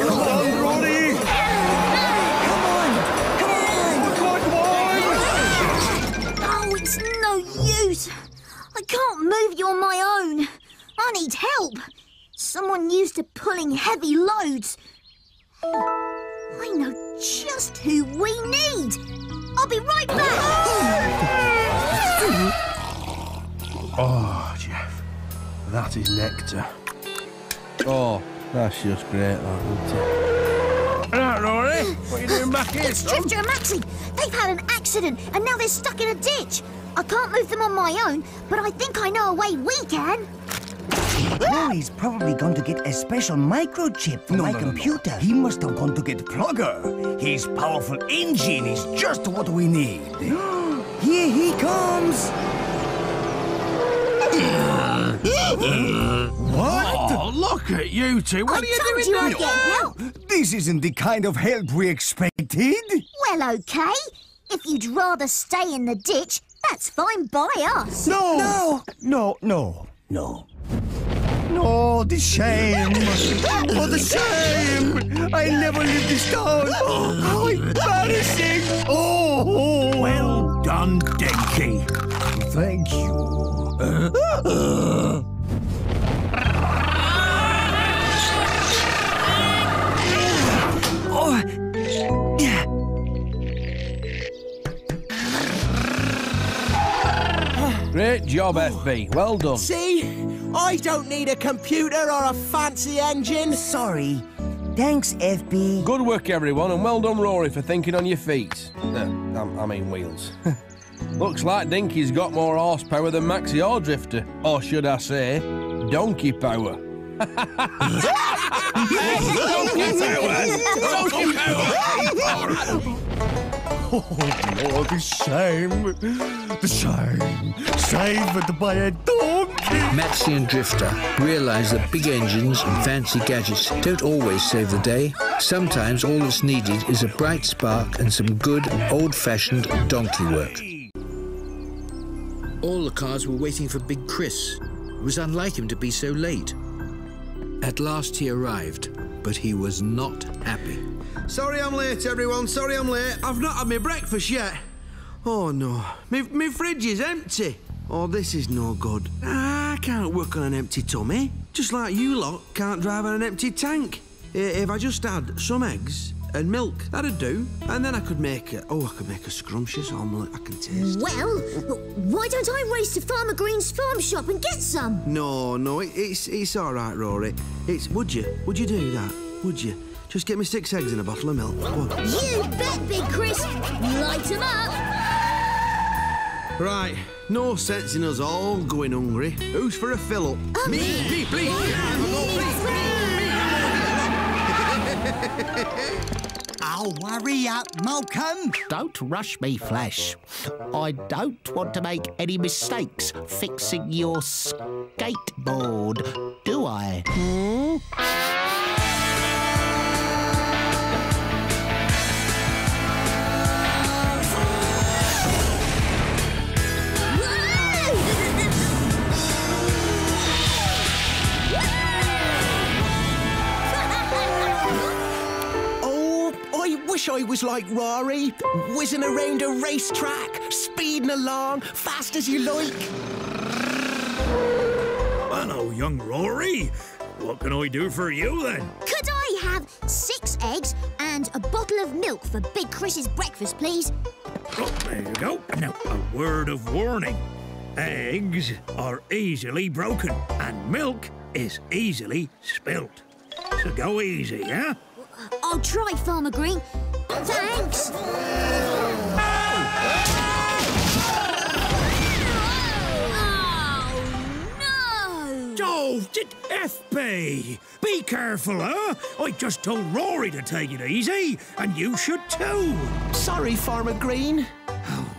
Come on, Roary. Come on. Come on, good boy. Oh, it's no use. I can't move you on my own. I need help. Someone used to pulling heavy loads. I know just who we need. I'll be right back. Oh, Jeff, that is nectar. Oh, that's just great, that, isn't it? Right, Roary, what are you doing back here, It's son? Drifter and Maxi. They've had an accident and now they're stuck in a ditch. I can't move them on my own, but I think I know a way we can. Roary's probably going to get a special microchip for my computer. No, He must have gone to get Plugger. His powerful engine is just what we need. Here he comes! what? Oh, look at you two. What I are you doing you now? Help. This isn't the kind of help we expected. Well, okay. If you'd rather stay in the ditch, that's fine by us. No! No! No, no, no. No, the shame! Oh, the shame! I never lived this down! Oh, how embarrassing! Oh! Well done, Dinky. Thank you. Oh, yeah. Great job, FB. Well done. See? I don't need a computer or a fancy engine. Sorry. Thanks, FB. Good work, everyone, and well done, Roary, for thinking on your feet. Uh, I, I mean, wheels. Looks like Dinky's got more horsepower than Maxi or Drifter. Or should I say, donkey power. donkey power! Donkey power! Oh, no, the shame! The shame! Saved by a donkey! Maxi and Drifter realise that big engines and fancy gadgets don't always save the day. Sometimes all that's needed is a bright spark and some good, old-fashioned donkey work. All the cars were waiting for Big Chris. It was unlike him to be so late. At last he arrived, but he was not happy. Sorry I'm late, everyone. Sorry I'm late. I've not had my breakfast yet. Oh no, my, my fridge is empty. Oh, this is no good. Ah, I can't work on an empty tummy. Just like you lot can't drive on an empty tank. If I just had some eggs and milk, that'd do. And then I could make a, oh, I could make a scrumptious omelette I can taste. Well, why don't I race to Farmer Green's farm shop and get some? No, no, it, it's it's all right, Roary. It's would you? Would you do that? Would you? Just get me six eggs and a bottle of milk. You bet, Big Chris. Light 'em up. Right, no sense in us all going hungry. Who's for a fill up? me. me, please. Oh, hurry up, Malcolm! Don't rush me, Flash. I don't want to make any mistakes fixing your skateboard, do I? Hmm? Wish I was like Roary, whizzing around a racetrack, speeding along, fast as you like. Hello, young Roary. What can I do for you then? Could I have six eggs and a bottle of milk for Big Chris's breakfast, please? Oh, there you go. Now, a word of warning. Eggs are easily broken, and milk is easily spilt. So go easy, yeah? I'll try, Farmer Green. Thanks. Oh, no! Oh, did FB! Be careful, huh? I just told Roary to take it easy, and you should too. Sorry, Farmer Green. Oh.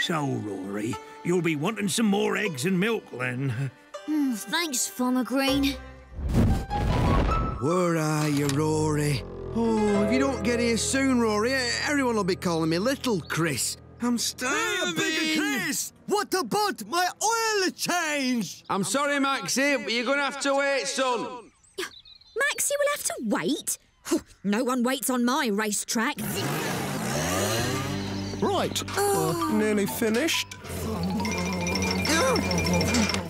So, Roary, you'll be wanting some more eggs and milk then. Hmm, thanks, Farmer Green. Where are you, Roary? Oh, if you don't get here soon, Roary, everyone will be calling me Little Chris. I'm starving. Big Chris! What about my oil change? I'm sorry, Maxi, but you're going to have to wait, son. Maxi will have to wait. Oh, no one waits on my racetrack. Right, uh, nearly finished.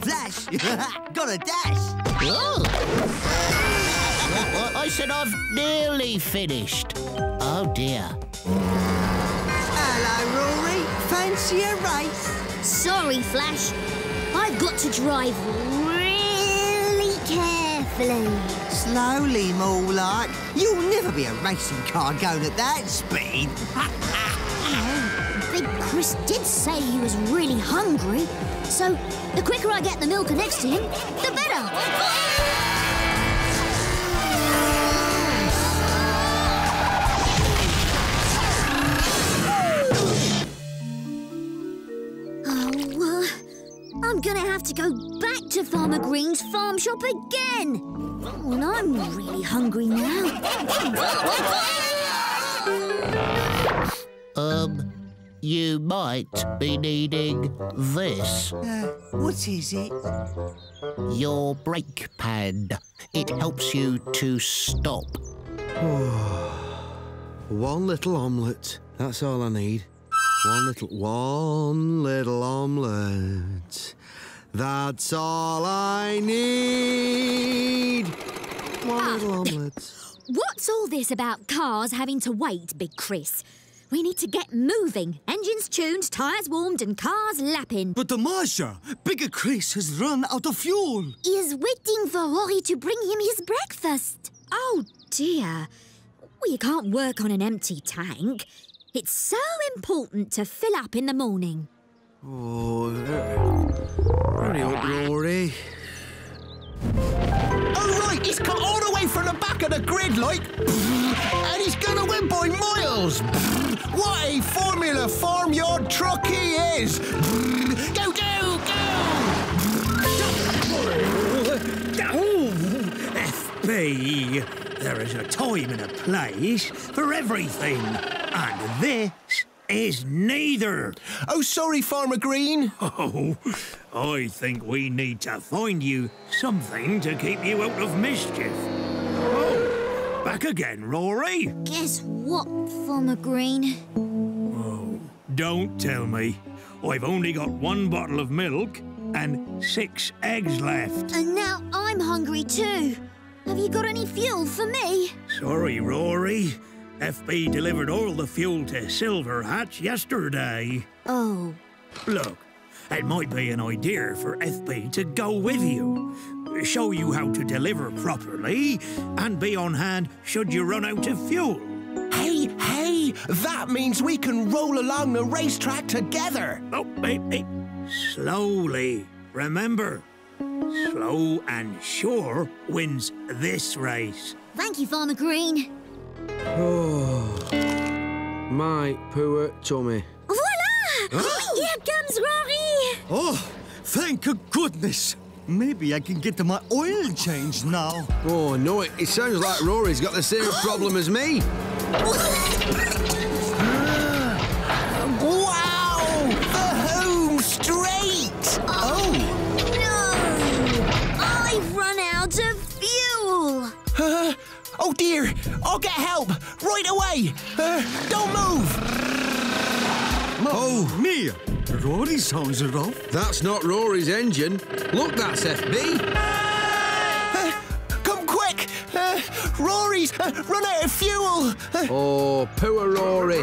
Flash! Got a dash! Oh. I said I've nearly finished. Oh dear. Hello, Roary. Fancy a race? Sorry, Flash. I've got to drive really carefully. Slowly, more like. You'll never be a racing car going at that speed. Oh, Big Chris did say he was really hungry, so the quicker I get the milk next to him, the better. uh, I'm gonna have to go back to Farmer Green's farm shop again. Oh, and I'm really hungry now. Um, you might be needing this. Uh, what is it? Your brake pad. It helps you to stop. One little omelette. That's all I need. One little, one little omelette. That's all I need. One ah. little omelette. What's all this about cars having to wait, Big Chris? We need to get moving. Engines tuned, tyres warmed, and cars lapping. But the Marsha, Bigger Chris has run out of fuel. He is waiting for Roary to bring him his breakfast. Oh dear. We can't work on an empty tank. It's so important to fill up in the morning. Oh, hurry up, Roary. Oh, right, he's come all the way from the back of the grid, like. And he's gonna win by miles. What a Formula Farmyard truck he is. Go, go, Oh, FB, there is a time and a place for everything, and this is neither. Oh, sorry, Farmer Green. Oh, I think we need to find you something to keep you out of mischief. Oh, back again, Roary. Guess what, Farmer Green? Oh, don't tell me. I've only got one bottle of milk and six eggs left. And now I'm hungry too. Have you got any fuel for me? Sorry, Roary. FB delivered all the fuel to Silver Hatch yesterday. Oh. Look, it might be an idea for FB to go with you. Show you how to deliver properly and be on hand should you run out of fuel. Hey, hey, that means we can roll along the racetrack together. Oh, hey, hey. Slowly. Remember, slow and sure wins this race. Thank you, Farmer Green. Oh, my poor tummy. Voila! Here comes Roary! Oh, thank goodness. Maybe I can get to my oil change now. Oh, no, it, it sounds like Roary's got the same problem as me. Wow! The home straight! Oh! oh. Uh, oh dear! I'll get help right away! Uh, don't move! Oh, me! Roary sounds rough. That's not Roary's engine. Look, that's FB. Uh, come quick! Uh, Roary's uh, run out of fuel! Oh, poor Roary.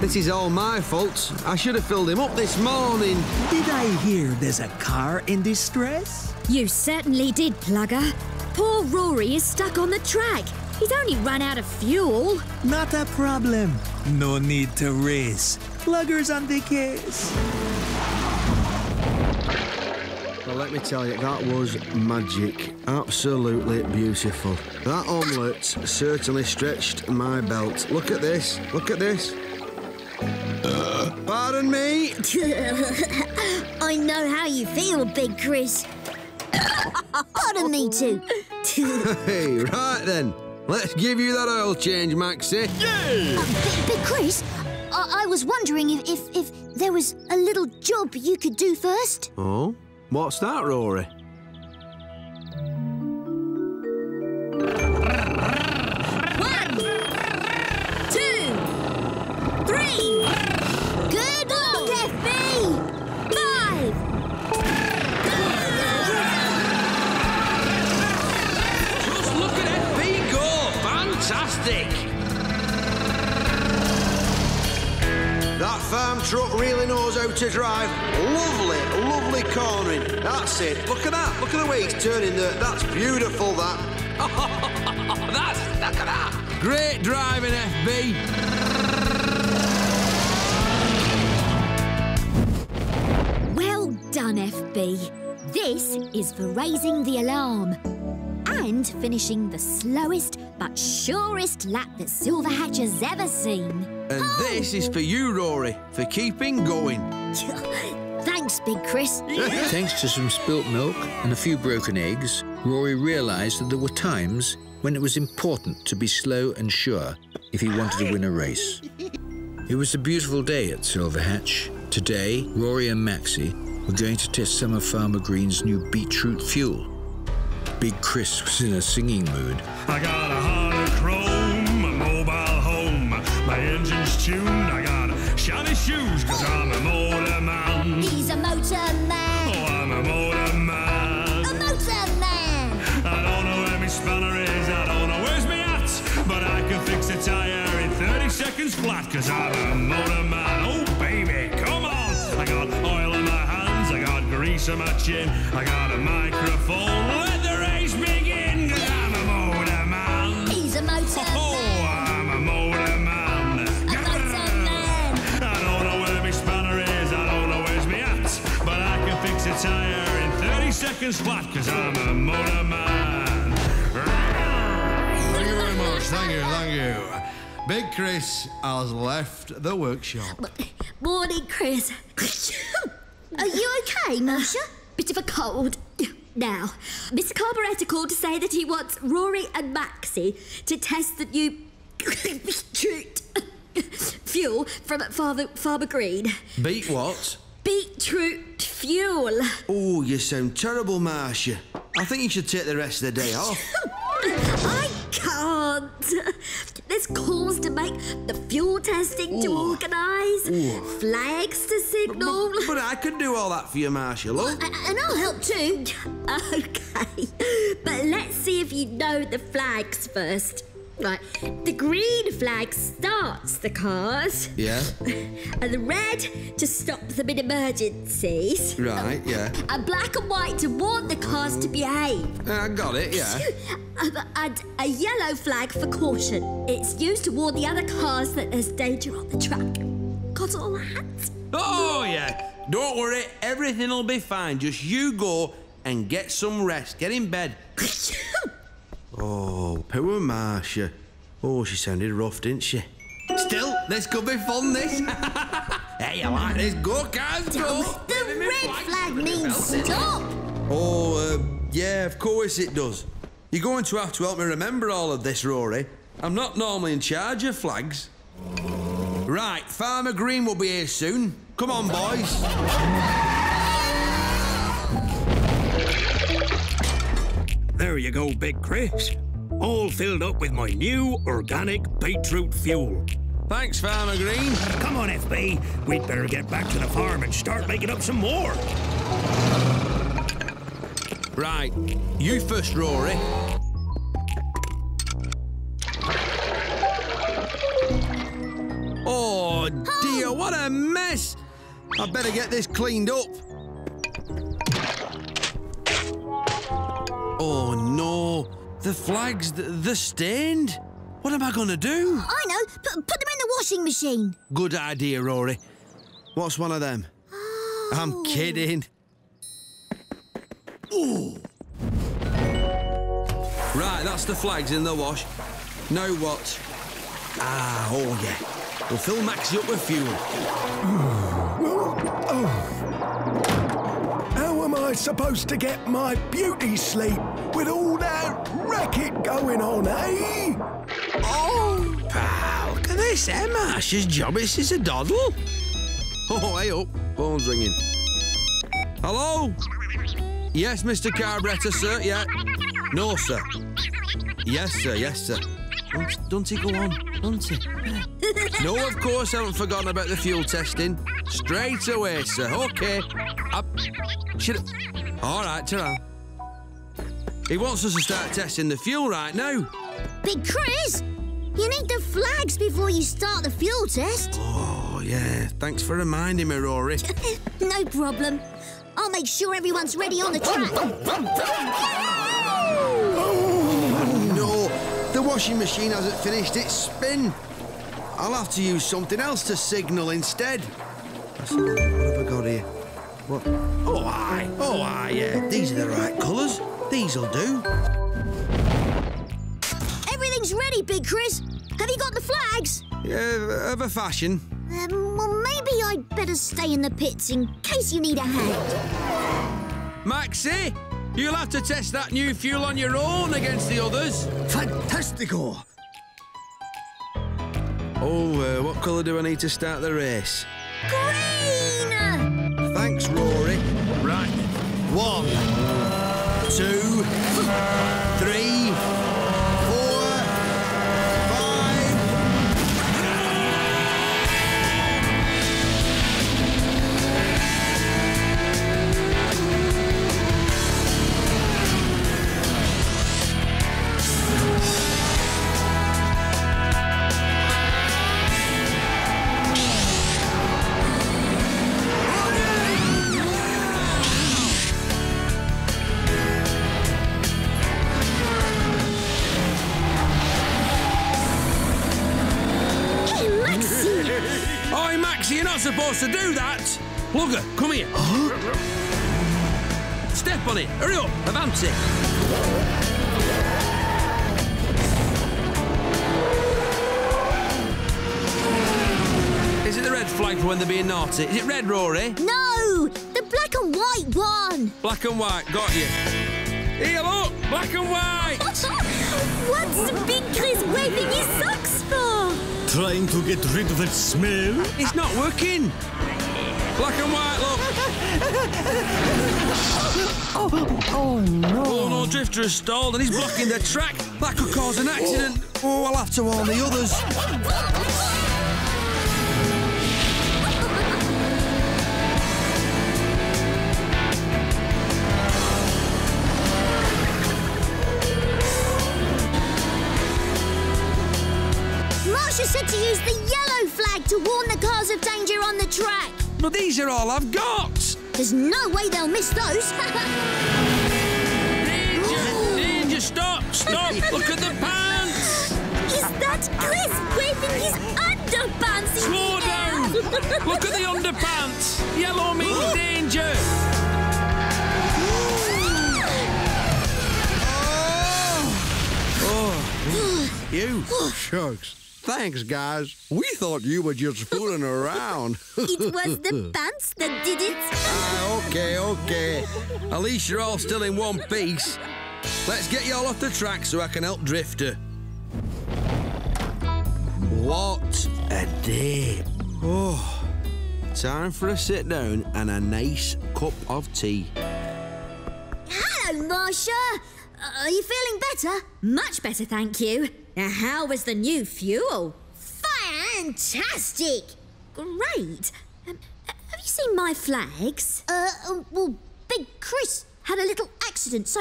This is all my fault. I should have filled him up this morning. Did I hear there's a car in distress? You certainly did, Plugger. Poor Roary is stuck on the track. He's only run out of fuel. Not a problem. No need to race. Plugger's on the case. Well, let me tell you, that was magic. Absolutely beautiful. That omelette certainly stretched my belt. Look at this. Look at this. Uh, pardon me. I know how you feel, Big Chris. Pardon me too. hey, right then. Let's give you that oil change, Maxi. Uh, Big, Big Chris, I, I was wondering if, if if there was a little job you could do first. Oh? What's that, Roary? To drive. Lovely, lovely cornering. That's it. Look at that. Look at the way he's turning there. That's beautiful, that. That's look at that. Great driving, FB. Well done, FB. This is for raising the alarm and finishing the slowest but surest lap that Silver Hatch has ever seen. And this is for you, Roary, for keeping going. Thanks, Big Chris. Thanks to some spilt milk and a few broken eggs, Roary realised that there were times when it was important to be slow and sure if he wanted to win a race. It was a beautiful day at Silver Hatch. Today, Roary and Maxi were going to test some of Farmer Green's new beetroot fuel. Big Chris was in a singing mood. Tuned. I got shiny shoes, cause I'm a motor man. He's a motor man. Oh, I'm a motor man. A motor man. I don't know where my spanner is, I don't know where's my hat. But I can fix a tire in 30 seconds flat, cause I'm a motor man. Oh, baby, come on. I got oil in my hands, I got grease on my chin, I got a microphone. Let the race begin, 30 seconds flat, cause I'm a motor man. Thank you very much. Thank you, thank you. Big Chris has left the workshop. Morning, Chris. Are you okay, Marsha? Bit of a cold. Now, Mr. Carburettor called to say that he wants Roary and Maxi to test the new beetroot fuel from Farmer, Farmer Green. Beat what? Beetroot fuel. Oh, you sound terrible, Marsha. I think you should take the rest of the day off. I can't. There's calls to make, the fuel testing to Ooh. organise, Ooh. flags to signal. But I can do all that for you, Marsha, look. And I'll help too. Okay. But let's see if you know the flags first. Right. The green flag starts the cars. Yeah? And the red to stop them in emergencies. Right, yeah. And black and white to warn the cars to behave. I got it, yeah. Um, and a yellow flag for caution. It's used to warn the other cars that there's danger on the track. Got all that? Oh, yeah. Don't worry, everything'll be fine. Just you go and get some rest. Get in bed. Oh, poor Marsha. Oh, she sounded rough, didn't she? Still, this could be fun, this. hey, I like this. Go, cars, go. The red flag means stop. Oh, uh, yeah, of course it does. You're going to have to help me remember all of this, Roary. I'm not normally in charge of flags. Right, Farmer Green will be here soon. Come on, boys. There you go, Big Chris. All filled up with my new organic beetroot fuel. Thanks, Farmer Green. Come on, FB. We'd better get back to the farm and start making up some more. Right, you first, Roary. Oh, dear, what a mess. I better get this cleaned up. Oh. The flags, th- they're stained. What am I going to do? I know. Put, put them in the washing machine. Good idea, Roary. What's one of them? I'm kidding. Ooh. Right, that's the flags in the wash. Now what? Ah, oh yeah. We'll fill Maxi up with fuel. Supposed to get my beauty sleep with all that racket going on, eh? Oh, pal, look at this. Emma, Ash's job is is a doddle. Oh, hey up. Phone's ringing. Hello? Yes, Mr. Carburettor, sir, yeah. No, sir. Yes, sir, yes, sir. Don't, don't he go on? Don't he? no, of course, I haven't forgotten about the fuel testing. Straight away, sir. OK. Up. Should All right, ta He wants us to start testing the fuel right now. Big Chris, you need the flags before you start the fuel test. Oh, yeah. Thanks for reminding me, Roary. no problem. I'll make sure everyone's ready on the track. Washing machine hasn't finished its spin. I'll have to use something else to signal instead. Let's. What have I got here? What? Oh, aye. Oh, aye, yeah. These are the right colours. These'll do. Everything's ready, Big Chris. Have you got the flags? Yeah, of a fashion. Um, well, maybe I'd better stay in the pits in case you need a hand. Maxi, you'll have to test that new fuel on your own against the others. Fantastico! Oh, uh, what colour do I need to start the race? Green! Thanks, Roary. Right. One, two, three, supposed to do that. Plugger, come here. Step on it. Hurry up. Advance it. Is it the red flag for when they're being naughty? Is it red, Roary? No! The black and white one! Black and white, got you. Here, look! Black and white! What's the Big Chris waving his? Trying to get rid of that smell? It's not working! Black and white, look! Oh, oh no. Oh, no, Drifter has stalled and he's blocking the track. That could cause an accident. Oh, I'll have to warn the others. Said to use the yellow flag to warn the cars of danger on the track. But these are all I've got. There's no way they'll miss those. Danger! Danger! Stop! Stop! Look at the pants! Is that Chris waving his underpants in Slow the down! Look at the underpants! Yellow means danger! Oh, you shucks. Thanks, guys. We thought you were just fooling around. It was the pants that did it. Ah, okay, okay. At least you're all still in one piece. Let's get you all off the track so I can help Drifter. What a day. Oh, time for a sit down and a nice cup of tea. Hello, Marsha. Uh, are you feeling better? Much better, thank you. Now, how was the new fuel? Fantastic. Great. Um, have you seen my flags? Uh, uh, well, Big Chris had a little accident, so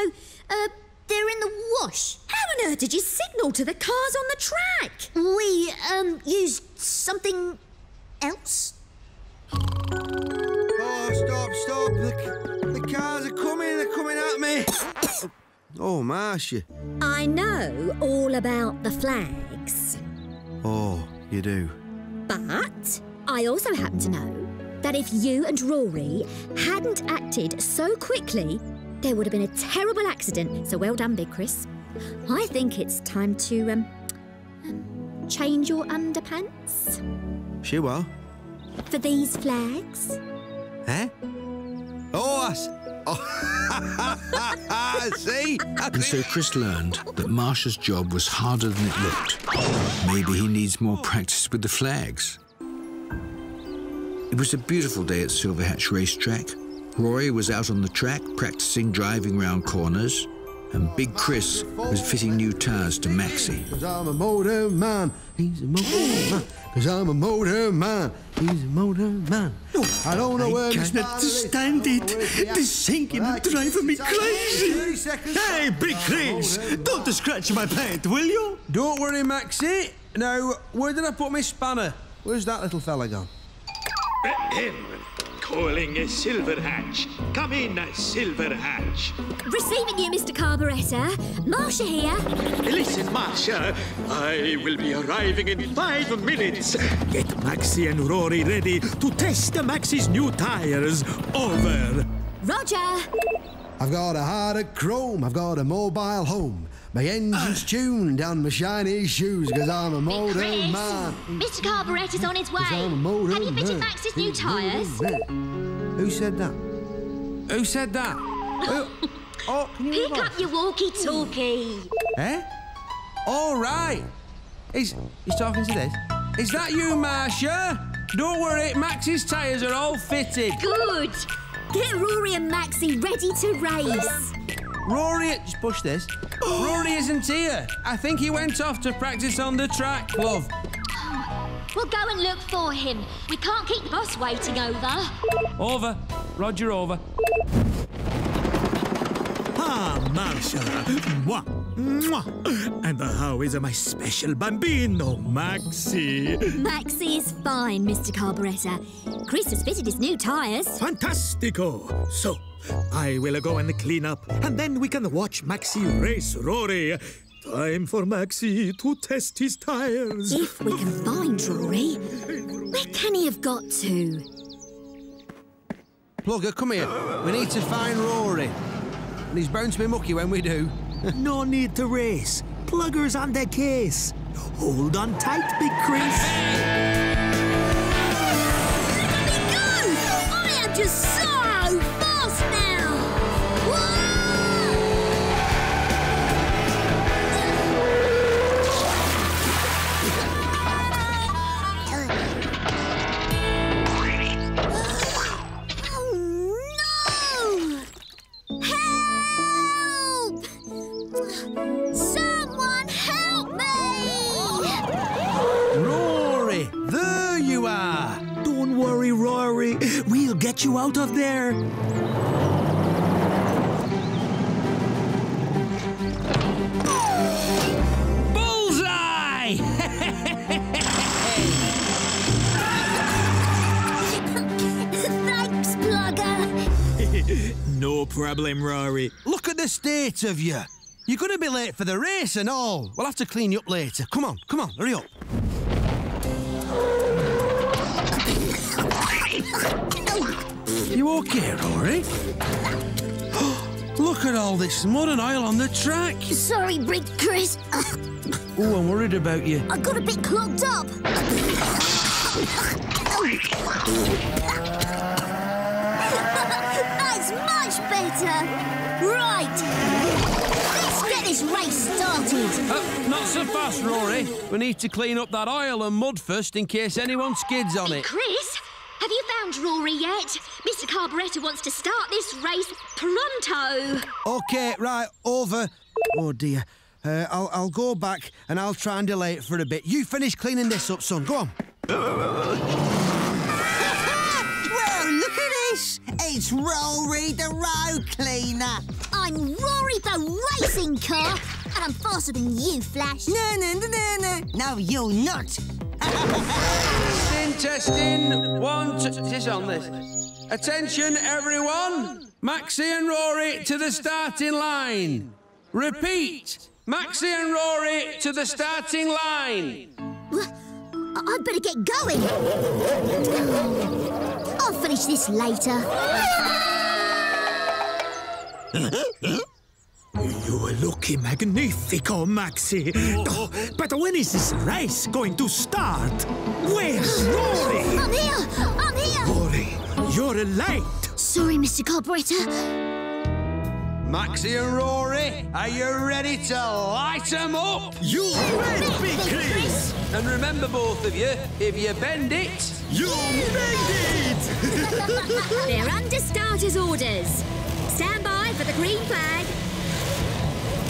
uh, they're in the wash. How on earth did you signal to the cars on the track? We um used something else. Oh, Marsha. I know all about the flags. Oh, you do. But I also happen to know that if you and Roary hadn't acted so quickly, there would have been a terrible accident. So well done, Big Chris. I think it's time to um, um change your underpants She what? for these flags. Eh? Oh, I Oh, see? And so Chris learned that Marsha's job was harder than it looked. Maybe he needs more practice with the flags. It was a beautiful day at Silver Hatch Racetrack. Roary was out on the track practicing driving round corners, and Big Chris was fitting new tyres to Maxi. Cause I'm a motor man. He's a motor man. Cause I'm a motor man. He's a motor man. No, I don't know where I Miss cannot stand it. This singing is driving me crazy. Hey, Big Chris, don't scratch my pant, will you? Don't worry, Maxi. Now, where did I put my spanner? Where's that little fella gone? Ahem. Calling a Silver Hatch. Come in, a Silver Hatch. Receiving you, Mr. Carburettor. Marsha here. Listen, Marsha, I will be arriving in five minutes. Get Maxi and Roary ready to test the Maxi's new tires. Over. Roger. I've got a heart of chrome, I've got a mobile home. My engine's tuned on my shiny shoes, cause I'm a motor man. Mr. Carburettor's on his way. I'm a motor Have you fitted man. Max's new tyres? Who said that? Who said that? oh, can you Pick up your walkie-talkie. Eh? All right. He's he's talking to this. Is that you, Marsha? Don't worry, Max's tyres are all fitted. Good. Get Roary and Maxi ready to race. Roary, just push this. Roary isn't here. I think he went off to practice on the track, love. We'll go and look for him. We can't keep the boss waiting over. Over. Roger, over. Ah, Marsha. Mwah. Mwah. And how is my special bambino, Maxi? Maxi is fine, Mr. Carburettor. Chris has fitted his new tyres. Fantastico. So, I will go and clean up, and then we can watch Maxi race Roary. Time for Maxi to test his tires. If we can find Roary, where can he have got to? Plugger, come here. We need to find Roary. And he's bound to be mucky when we do. no need to race. Plugger's on the case. Hold on tight, Big Chris. I am just get you out of there. Bullseye! Thanks, Plugger. no problem, Roary. Look at the state of you. You're going to be late for the race and all. We'll have to clean you up later. Come on, come on, hurry up. You okay, Roary? Look at all this mud and oil on the track. Sorry, Big Chris. Oh, I'm worried about you. I got a bit clogged up. That's much better. Right. Let's get this race started. Uh, not so fast, Roary. We need to clean up that oil and mud first in case anyone skids on it. Chris, have you found Roary yet? Mr. Carburettor wants to start this race pronto. Okay, right, over. Oh dear. Uh, I'll, I'll go back and I'll try and delay it for a bit. You finish cleaning this up, son. Go on. Well, look at this. It's Roary the road cleaner. I'm Roary the racing car, and I'm faster than you, Flash. No, no, no, no, no. No, you're not. Testing, testing. One, two. Is this on this? Attention, everyone. Maxi and Roary to the starting line. Repeat. Maxi and Roary to the starting line. I'd better get going. I'll finish this later. You are looking magnifico, Maxi. Oh, but when is this race going to start? Where's Roary? I'm here! I'm here! Roary, you're late. Sorry, Mr. Carburettor. Maxi and Roary, are you ready to light 'em up? You bet, Big Chris. And remember, both of you, if you bend it, you bend it. They're under starters' orders. Stand by for the green flag.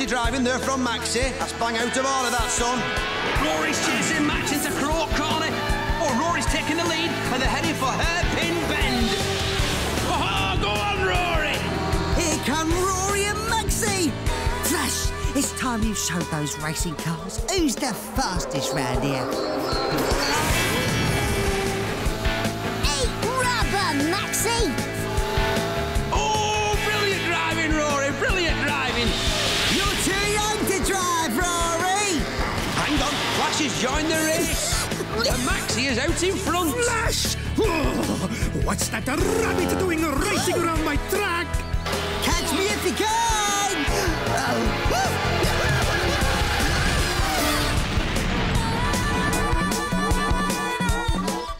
quality driving there from Maxi. That's bang out of all of that, son. Roary's chasing Max into Croak Corner. Oh, Roary's taking the lead and they're heading for Hairpin Bend. Oh, go on, Roary! Here come Roary and Maxi! Flash, it's time you showed those racing cars who's the fastest round here. Eat rubber, Maxi! Flash has joined the race. and Maxi is out in front. Flash! Oh, what's that rabbit doing racing around my track? Catch me if you can!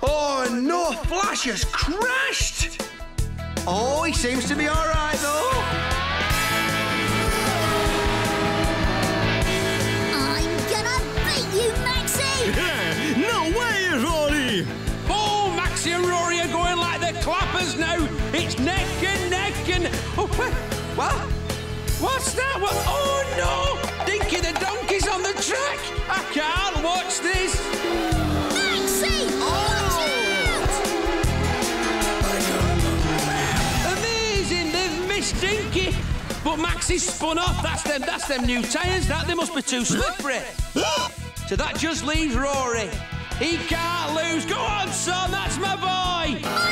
Oh, no, Flash has crashed! Oh, he seems to be all right, though. Now. It's neck and neck and. Oh, what? What? What's that? What? Oh, no! Dinky the donkey's on the track! I can't watch this! Maxi! Amazing! They've missed Dinky! But Maxi's spun off. That's them, that's them new tyres. That they must be too slippery. so that just leaves Roary. He can't lose. Go on, son. That's my boy.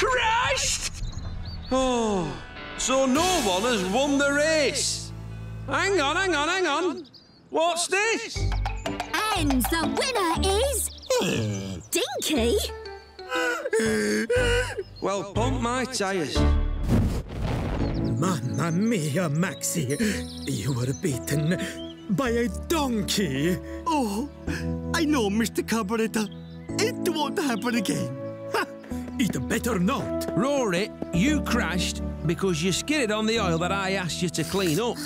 Crashed! Oh, so no one has won the race. Hang on, hang on, hang on. What's this? And the winner is. Dinky? Well, pump my tyres. Mamma mia, Maxi! You were beaten by a donkey! Oh, I know, Mr. Carburettor. It won't happen again. It better not. Roary, you crashed because you skidded on the oil that I asked you to clean up.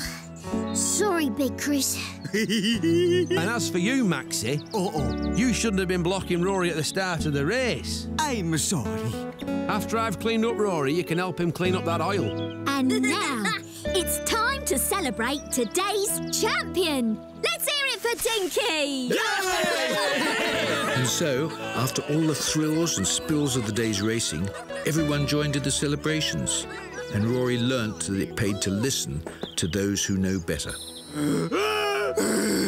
Sorry, Big Chris. and as for you, Maxi, uh-oh. you shouldn't have been blocking Roary at the start of the race. I'm sorry. After I've cleaned up Roary, you can help him clean up that oil. And now it's time to celebrate today's champion. Let's hear it for Dinky! And so, after all the thrills and spills of the day's racing, everyone joined in the celebrations. And Roary learnt that it paid to listen to those who know better.